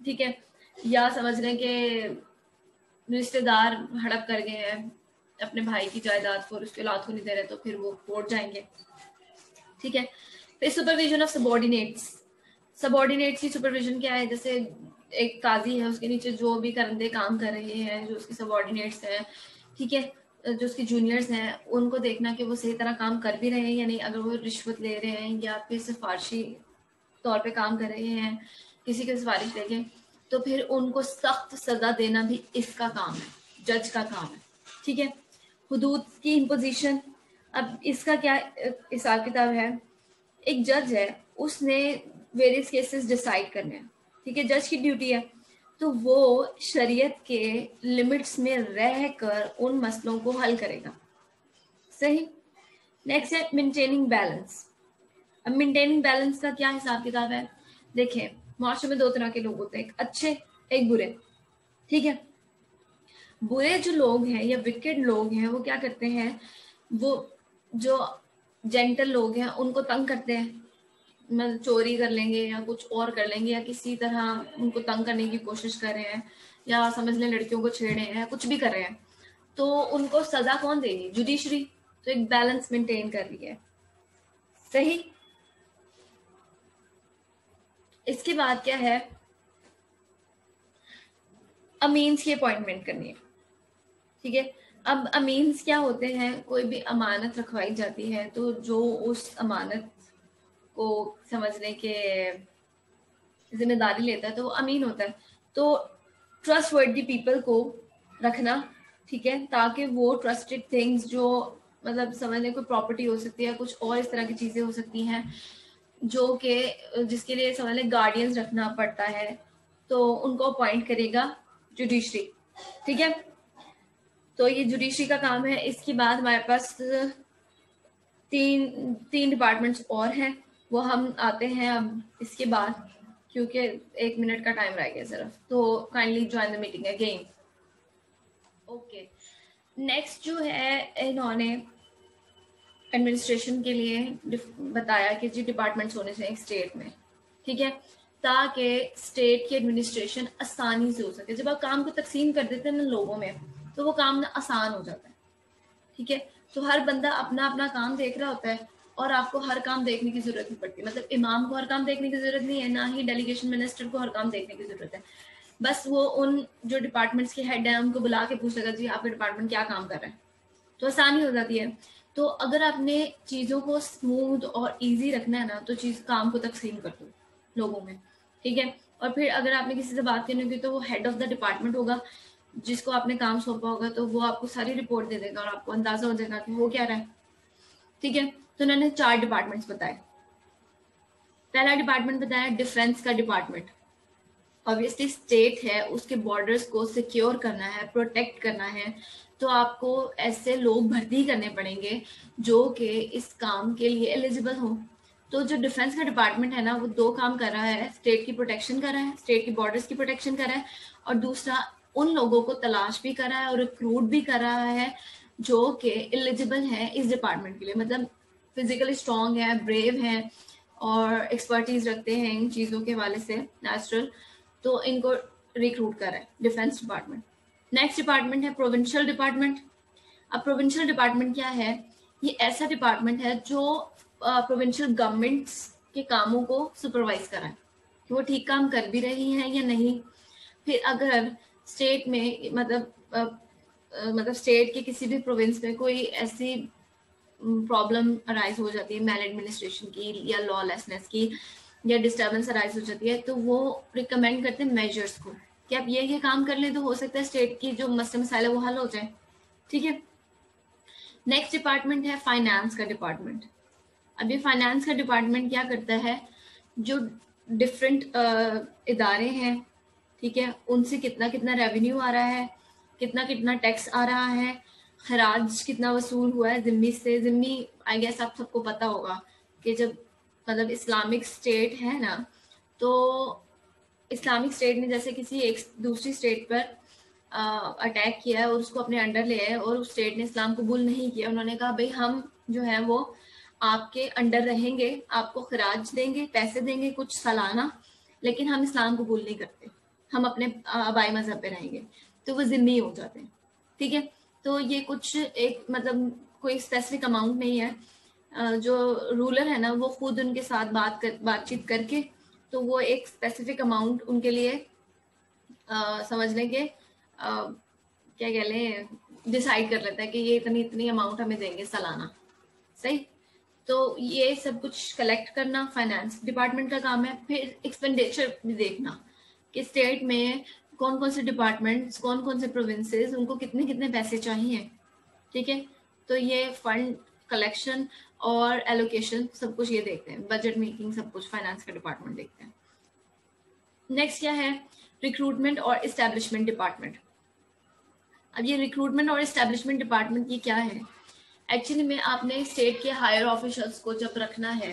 ठीक है? या समझ लें कि रिश्तेदार हड़प कर गए हैं अपने भाई की जायदाद को उसके औलाद को नहीं दे रहे तो फिर वो कोर्ट जाएँगे, ठीक है? फिर सुपरविजन ऑफ़ सबॉर्डिनेट्स सबॉर्डिनेट्स की सुपरविजन क्या है? जैसे एक काजी है, उसके नीचे जो भी करंदे काम कर रहे हैं, जो उसके सबॉर्डिनेट्स हैं, ठीक है? जो उसके जूनियर्स हैं, उनको देखना कि वो सही तरह काम कर भी रहे हैं या नहीं। अगर वो रिश्वत ले रहे हैं या फिर सिफारशी तौर पे काम कर रहे हैं, किसी की सिफारिश लेके तो फिर उनको सख्त सजा देना भी इसका काम है, जज का काम है, ठीक है? हदूद की इम्पोजिशन अब इसका क्या हिसाब किताब है? एक जज है, उसने वेरियस केसेस डिसाइड करने हैं। ठीक है जज की ड्यूटी है। तो वो शरीयत के लिमिट्स में रह कर उन मसलों को हल करेगा। सही? नेक्स्ट है मेंटेनिंग बैलेंस अब मेंटेनिंग बैलेंस का क्या हिसाब किताब है? देखें माशरे में दो तरह के लोग होते हैं, एक अच्छे, एक बुरे। ठीक है? बुरे जो लोग हैं या विकेट लोग हैं, वो क्या करते हैं? वो जो जेंटल लोग हैं, उनको तंग करते हैं। मतलब चोरी कर लेंगे या कुछ और कर लेंगे या किसी तरह उनको तंग करने की कोशिश कर रहे हैं या समझ लें लड़कियों को छेड़े हैं, कुछ भी कर रहे हैं। तो उनको सजा कौन देगी? जुडिशरी तो एक बैलेंस मेंटेन कर रही है। सही? इसके बाद क्या है? अमीन्स की अपॉइंटमेंट करनी है। ठीक है? अब अमीन्स क्या होते हैं? कोई भी अमानत रखवाई जाती है तो जो उस अमानत को समझने के ज़िम्मेदारी लेता है तो वो अमीन होता है। तो ट्रस्ट वर्डी पीपल को रखना, ठीक है? ताकि वो ट्रस्टेड थिंग्स जो मतलब समझने कोई प्रॉपर्टी हो सकती है, कुछ और इस तरह की चीज़ें हो सकती हैं, जो कि, जिसके लिए समझ लें गार्डियंस रखना पड़ता है तो उनको अपॉइंट करेगा जुडिशरी ठीक है? तो ये जुडिशरी का काम है। इसके बाद हमारे पास तीन तीन डिपार्टमेंट्स और हैं। वो हम आते हैं अब इसके बाद, क्योंकि एक मिनट का टाइम रह गया सिर्फ़ तो kindly join the meeting again okay next जो है, इन्होंने एडमिनिस्ट्रेशन के लिए बताया कि जी डिपार्टमेंट्स होने चाहिए स्टेट में। ठीक है? ताकि स्टेट की एडमिनिस्ट्रेशन आसानी से हो सके। जब आप काम को तकसीम कर देते हैं ना लोगों में तो वो काम ना आसान हो जाता है। ठीक है? तो हर बंदा अपना अपना काम देख रहा होता है और आपको हर काम देखने की ज़रूरत नहीं पड़ती। मतलब इमाम को हर काम देखने की ज़रूरत नहीं है, ना ही डेलीगेशन मिनिस्टर को हर काम देखने की ज़रूरत है। बस वो उन जो डिपार्टमेंट्स के हेड हैं, उनको बुला के पूछ लेगा, जी, आपका डिपार्टमेंट क्या काम कर रहा है? तो आसानी हो जाती है। तो अगर आपने चीज़ों को स्मूथ और इजी रखना है ना तो चीज़ काम को तकसीम कर दो लोगों में। ठीक है? और फिर अगर आपने किसी से बात करनी होगी तो वो हेड ऑफ़ द डिपार्टमेंट होगा। जिसको आपने काम सौंपा होगा तो वो आपको सारी रिपोर्ट दे देगा और आपको अंदाज़ा हो जाएगा कि वो क्या रहा है। ठीक है? तो उन्होंने चार डिपार्टमेंट्स बताए। पहला डिपार्टमेंट बताया डिफेंस का डिपार्टमेंट ऑब्वियसली स्टेट है, उसके बॉर्डर्स को सिक्योर करना है प्रोटेक्ट करना है तो आपको ऐसे लोग भर्ती करने पड़ेंगे जो कि इस काम के लिए एलिजिबल हो। तो जो डिफेंस का डिपार्टमेंट है ना, वो दो काम कर रहा है स्टेट की प्रोटेक्शन कर रहा है स्टेट की बॉर्डर्स की प्रोटेक्शन कर रहा है, और दूसरा उन लोगों को तलाश भी कर रहा है और रिक्रूट भी कर रहा है जो कि एलिजिबल है इस डिपार्टमेंट के लिए। मतलब फिजिकली स्ट्रॉन्ग है ब्रेव है और एक्सपर्टीज रखते हैं इन चीज़ों के हवाले से नेचुरल तो इनको रिक्रूट कर रहा है डिफेंस डिपार्टमेंट नेक्स्ट डिपार्टमेंट है प्रोविंशियल डिपार्टमेंट अब प्रोविंशियल डिपार्टमेंट क्या है? ये ऐसा डिपार्टमेंट है जो प्रोविंशियल गवर्नमेंट्स के कामों को सुपरवाइज कराए कि वो ठीक काम कर भी रही हैं या नहीं। फिर अगर स्टेट में मतलब मतलब स्टेट के किसी भी प्रोविंस में कोई ऐसी प्रॉब्लम अराइज हो जाती है मैल एडमिनिस्ट्रेशन की या लॉलेसनेस की या डिस्टर्बेंस अराइज हो जाती है तो वो रिकमेंड करते हैं मेजर्स को कि आप ये ये काम कर लें तो हो सकता है स्टेट की जो मसले मसाइल है वो हल हो जाए। ठीक है? नेक्स्ट डिपार्टमेंट है फाइनेंस का डिपार्टमेंट अभी फाइनेंस का डिपार्टमेंट क्या करता है? जो डिफरेंट uh, इदारे हैं ठीक है? उनसे कितना कितना रेवेन्यू आ रहा है, कितना कितना टैक्स आ रहा है खराज कितना वसूल हुआ है जिम्मी से। जिम्मी आई गेस आप सबको पता होगा कि जब मतलब इस्लामिक स्टेट है ना तो इस्लामिक स्टेट ने जैसे किसी एक दूसरी स्टेट पर अटैक किया है और उसको अपने अंडर ले आए और उस स्टेट ने इस्लाम कबूल नहीं किया। उन्होंने कहा, भाई, हम जो है वो आपके अंडर रहेंगे, आपको खराज देंगे, पैसे देंगे, कुछ सालाना, लेकिन हम इस्लाम कबूल नहीं करते। हम अपने आबाई मज़हब पे रहेंगे। तो वो जिम्मी हो जाते हैं। ठीक है? तो ये कुछ एक मतलब कोई स्पेसिफिक अमाउंट नहीं है। जो रूलर है ना वो खुद उनके साथ बात कर बातचीत करके तो वो एक स्पेसिफिक अमाउंट उनके लिए आ, समझ लें कि क्या कह लें डिसाइड कर लेता है कि ये इतनी इतनी अमाउंट हमें देंगे सालाना। सही? तो ये सब कुछ कलेक्ट करना फाइनेंस डिपार्टमेंट का काम है। फिर एक्सपेंडिचर भी देखना। कि स्टेट में कौन कौन से डिपार्टमेंट्स कौन कौन से प्रोविंसेस उनको कितने कितने पैसे चाहिए, ठीक है? तो ये फंड कलेक्शन और एलोकेशन सब कुछ ये देखते हैं बजट मेकिंग सब कुछ फाइनेंस का डिपार्टमेंट देखते हैं। नेक्स्ट क्या है? रिक्रूटमेंट और इस्टेब्लिशमेंट डिपार्टमेंट अब ये रिक्रूटमेंट और इस्टेब्लिशमेंट डिपार्टमेंट ये क्या है? एक्चुअली में आपने स्टेट के हायर ऑफिसर्स को जब रखना है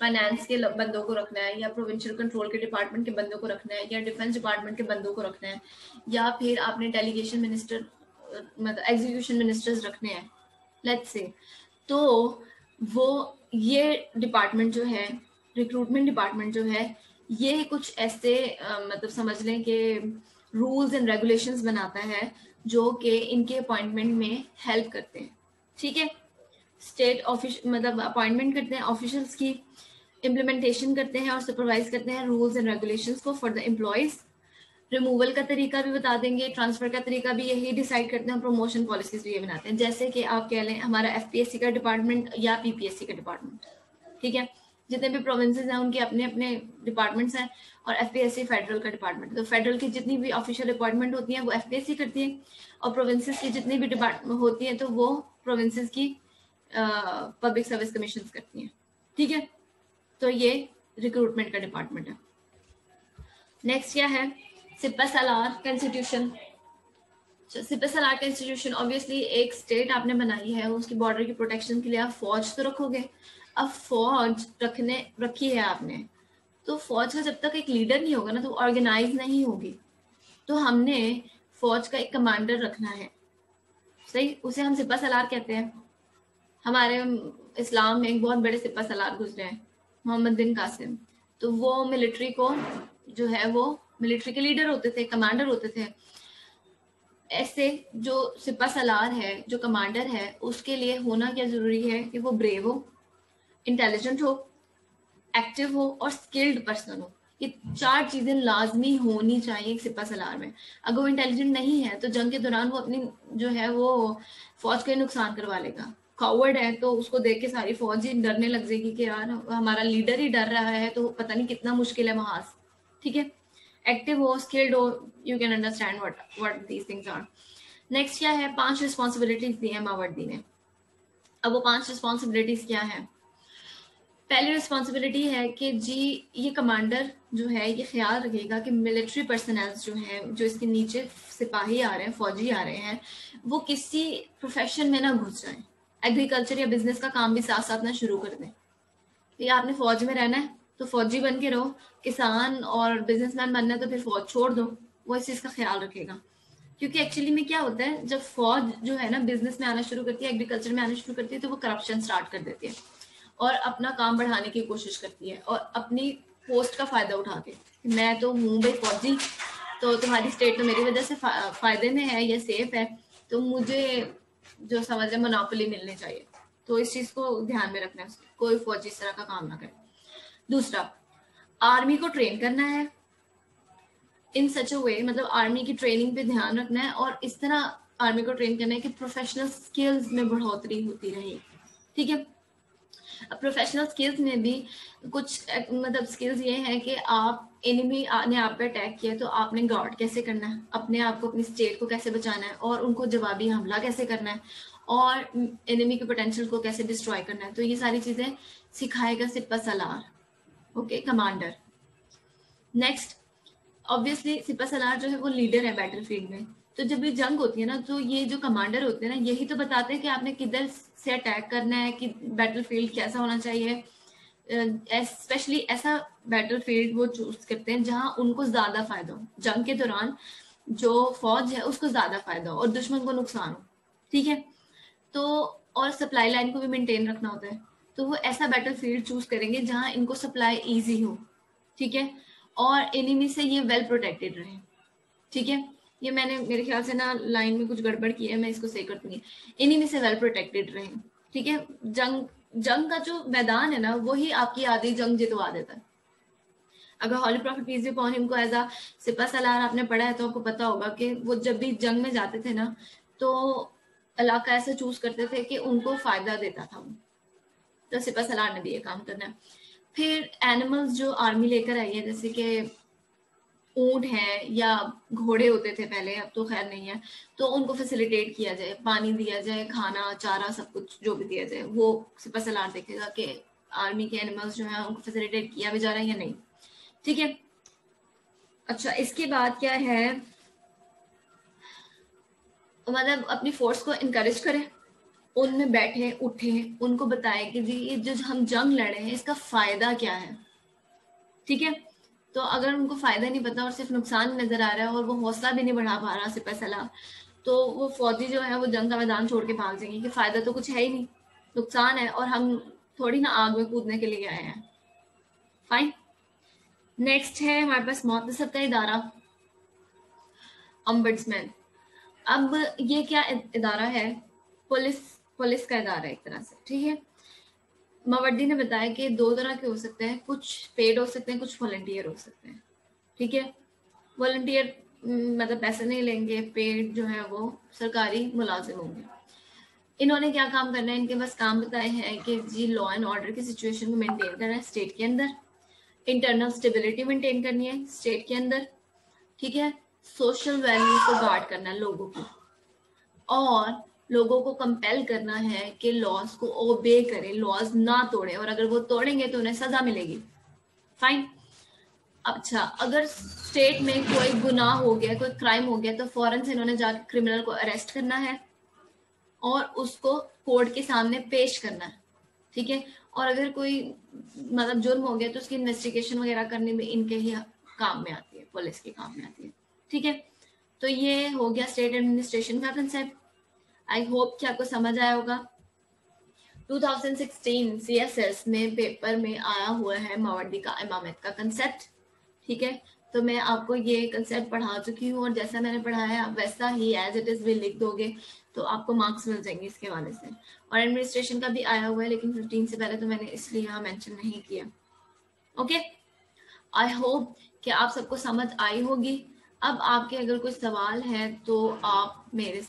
फाइनेंस के बंदों को रखना है, या प्रोविंशियल कंट्रोल के डिपार्टमेंट के बंदों को रखना है, या डिफेंस डिपार्टमेंट के बंदों को रखना है, या फिर आपने डेलीगेशन मिनिस्टर मतलब एग्जीक्यूशन मिनिस्टर्स रखने हैं लेट्स से तो वो, ये डिपार्टमेंट जो है रिक्रूटमेंट डिपार्टमेंट जो है, ये कुछ ऐसे मतलब समझ लें कि रूल्स एंड रेगुलेशंस बनाता है, जो कि इनके अपॉइंटमेंट में हेल्प करते हैं। ठीक है? स्टेट ऑफ़िस मतलब अपॉइंटमेंट करते हैं ऑफिशियल्स की इम्प्लीमेंटेशन करते हैं और सुपरवाइज करते हैं रूल्स एंड रेगुलेशन को फॉर द एम्प्लॉयज़ रिमूवल का तरीका भी बता देंगे ट्रांसफ़र का तरीका भी यही डिसाइड करते हैं प्रमोशन पॉलिसीज़ भी ये बनाते हैं। जैसे कि आप कह लें, हमारा एफपीएससी का डिपार्टमेंट या पीपीएससी का डिपार्टमेंट ठीक है? जितने भी प्रोविंसेस हैं, उनके अपने अपने डिपार्टमेंट्स हैं और एफपीएससी फेडरल का डिपार्टमेंट तो फेडरल की जितनी भी ऑफिशियल अपॉइंटमेंट होती हैं, वो एफपीएससी करती है और प्रोविंसेस की जितनी भी डिपार्टमेंट होती हैं तो वो प्रोविंसेस की पब्लिक सर्विस कमीशन करती हैं, ठीक है? तो ये रिक्रूटमेंट का डिपार्टमेंट है। नेक्स्ट क्या है? सिपा सलार कॉन्स्टिट्यूशन सिपा सलार कॉन्स्टिट्यूशन ऑब्वियसली एक स्टेट आपने बनाई है, उसकी बॉर्डर की प्रोटेक्शन के लिए आप फौज तो रखोगे। अब फौज रखने, रखी है आपने तो फौज का जब तक एक लीडर नहीं होगा ना तो ऑर्गेनाइज नहीं होगी। तो हमने फौज का एक कमांडर रखना है। सही? उसे हम सिपा सलार कहते हैं। हमारे, इस्लाम में एक बहुत बड़े सिपा सलार गुजरे हैं। मोहम्मद बिन कासिम। तो वो मिलिट्री को जो है वो मिलिट्री के लीडर होते थे, कमांडर होते थे। ऐसे जो सिपा सलार है, जो कमांडर है, उसके लिए होना क्या ज़रूरी है कि वो ब्रेव हो इंटेलिजेंट हो एक्टिव हो और स्किल्ड पर्सन हो। ये चार चीज़ें लाजमी होनी चाहिए एक सिपा सलार में। अगर वो इंटेलिजेंट नहीं है तो जंग के दौरान वो अपनी जो है वो फौज का नुकसान करवा लेगा। कावर्ड है तो उसको देख के सारी फौज ही डरने लग जाएगी कि यार, हमारा लीडर ही डर रहा है तो पता नहीं कितना मुश्किल है महाज ठीक है? एक्टिव हो स्किल्ड हो you can understand what what these things are next क्या है? पाँच रिस्पॉन्सिबिलिटीज दी है मावर्दी ने। अब वो पाँच रिस्पॉन्सिबिलिटीज क्या है? पहली रिस्पॉन्सिबिलिटी है कि जी, ये कमांडर जो है, ये ख्याल रखेगा कि मिलिट्री पर्सनल जो हैं, जो इसके नीचे सिपाही आ रहे हैं, फौजी आ रहे हैं, वो किसी प्रोफेशन में ना घुस जाए। एग्रीकल्चर या बिज़नेस का काम भी साथ साथ ना शुरू कर दें। ये आपने फौज में रहना है तो फौजी बन के रहो। किसान और बिजनेसमैन बनना है तो फिर फौज छोड़ दो। वो इस चीज़ का ख्याल रखेगा। क्योंकि एक्चुअली में क्या होता है, जब फौज जो है ना बिज़नेस में आना शुरू करती है एग्रीकल्चर में आना शुरू करती है तो वो करप्शन स्टार्ट कर देती है। और अपना काम बढ़ाने की कोशिश करती है और अपनी पोस्ट का फ़ायदा उठा के। मैं तो हूँ भाई फौजी तो तुम्हारी स्टेट तो मेरी वजह से फ़ायदे में है, या सेफ़ है। तो मुझे जो समझ रहे मोनोपोली मिलनी चाहिए। तो इस चीज़ को ध्यान में रखना है कोई फौज इस तरह का काम ना करे। दूसरा आर्मी को ट्रेन करना है। इन सच अ वे मतलब आर्मी की ट्रेनिंग पे ध्यान रखना है और इस तरह आर्मी को ट्रेन करना है कि प्रोफेशनल स्किल्स में बढ़ोतरी होती रहे। ठीक है? प्रोफेशनल स्किल्स में भी कुछ मतलब स्किल्स ये हैं कि आप एनिमी ने आप पे अटैक किया तो आपने गार्ड कैसे करना है? अपने आप को, अपनी स्टेट को कैसे बचाना है? और उनको जवाबी हमला कैसे करना है? और एनिमी के पोटेंशियल को कैसे डिस्ट्रॉय करना है? तो ये सारी चीज़ें सिखाएगा सिपा सलार ओके कमांडर नेक्स्ट ऑब्वियसली सिपा सलार जो है वो लीडर है बैटल फ़ील्ड में। तो जब ये जंग होती है ना तो ये जो कमांडर होते हैं ना, यही तो बताते हैं कि आपने किधर से अटैक करना है, कि बैटल फ़ील्ड कैसा होना चाहिए। स्पेशली ऐसा बैटल फ़ील्ड वो चूज़ करते हैं जहाँ उनको ज़्यादा फ़ायदा हो। जंग के दौरान जो फौज है, उसको ज़्यादा फ़ायदा हो और दुश्मन को नुकसान हो। ठीक है? तो और सप्लाई लाइन को भी मेंटेन रखना होता है। तो वो ऐसा बैटल फ़ील्ड चूज़ करेंगे जहाँ इनको सप्लाई इजी हो। ठीक है? और एनिमी से ये वेल प्रोटेक्टेड रहे। ठीक है? ये मैंने, मेरे ख्याल से ना लाइन में कुछ गड़बड़ की है, मैं इसको सही कर दूँगी इन्हीं में से वेल प्रोटेक्टेड रहे, ठीक है? जंग जंग का जो मैदान है ना, वही आपकी आधी जंग जितवा देता है। अगर हॉली प्रॉफिट पीस भी पॉन को एज अ सिपा सलार आपने पढ़ा है तो आपको पता होगा कि वो जब भी जंग में जाते थे ना तो इलाका ऐसा चूज़ करते थे कि उनको फ़ायदा देता था वो। तो सिपा सलार ने भी ये काम करना है। फिर एनिमल्स जो आर्मी लेकर आई है, जैसे कि ऊँट है या घोड़े होते थे पहले, अब तो खैर नहीं है। तो उनको फैसिलिटेट किया जाए, पानी दिया जाए, खाना, चारा, सब कुछ जो भी दिया जाए, वो सिपा सलार देखेगा कि आर्मी के एनिमल्स जो है उनको फैसिलिटेट किया भी जा रहा है या नहीं। ठीक है? अच्छा इसके बाद क्या है? मतलब अपनी फोर्स को इनकरेज करें, उनमें बैठे, उठे, उनको बताए कि जी, ये जो हम जंग लड़े हैं, इसका फ़ायदा क्या है? ठीक है? तो अगर उनको फ़ायदा नहीं पता और सिर्फ़ नुकसान नज़र आ रहा है और वो हौसला भी नहीं बढ़ा पा रहा सिपह सलाह तो वो फौजी जो है वो जंग का मैदान छोड़ के भाग जाएँगे कि फ़ायदा तो कुछ है ही नहीं। नुकसान है और हम थोड़ी ना आग में कूदने के लिए आए हैं। फाइन नेक्स्ट है हमारे पास मोहतसब का इदारा। अम्बड्समैन अब ये क्या इदारा है? पुलिस पुलिस का इदारा एक तरह से, ठीक है? मावर्दी ने बताया कि दो तरह के हो सकते हैं, कुछ पेड हो सकते हैं, कुछ वॉल्टियर हो सकते हैं। ठीक है? वॉल्टियर मतलब पैसे नहीं लेंगे पेड जो है वो सरकारी मुलाजिम होंगे। इन्होंने क्या काम करना है? इनके पास काम बताए हैं कि जी लॉ एंड ऑर्डर की सिचुएशन को मेंटेन करना है स्टेट के अंदर। इंटरनल स्टेबिलिटी मेंटेन करनी है स्टेट के अंदर। ठीक है? सोशल वैल्यू को गार्ड करना है लोगों की। और लोगों को कंपेल करना है कि लॉज को ओबे करें लॉज ना तोड़े और अगर वो तोड़ेंगे तो उन्हें सजा मिलेगी। फाइन अच्छा अगर स्टेट में कोई गुनाह हो गया, कोई क्राइम हो गया तो फ़ौरन से इन्होंने जाकर क्रिमिनल को अरेस्ट करना है और उसको कोर्ट के सामने पेश करना है। ठीक है? और अगर कोई मतलब जुर्म हो गया तो उसकी इन्वेस्टिगेशन वगैरह करने में इनके ही काम में आती है, पुलिस के काम में आती है। ठीक है? तो ये हो गया स्टेट एडमिनिस्ट्रेशन का कंसेप्ट आई होप कि आपको समझ आया होगा। 2016 सीएसएस में पेपर में आया हुआ है मावर्दी का इमामत का कंसेप्ट ठीक है? तो मैं आपको ये कंसेप्ट पढ़ा चुकी हूँ और जैसा मैंने पढ़ाया आप वैसा ही एज इट इज़ भी लिख दोगे तो आपको मार्क्स मिल जाएँगे इसके हवाले से। और एडमिनिस्ट्रेशन का भी आया हुआ है, लेकिन फिफ्टीन से पहले तो मैंने इसलिए यहाँ मेंशन नहीं किया। ओके आई होप कि आप सबको समझ आई होगी। अब आपके अगर कोई सवाल है तो आप मेरे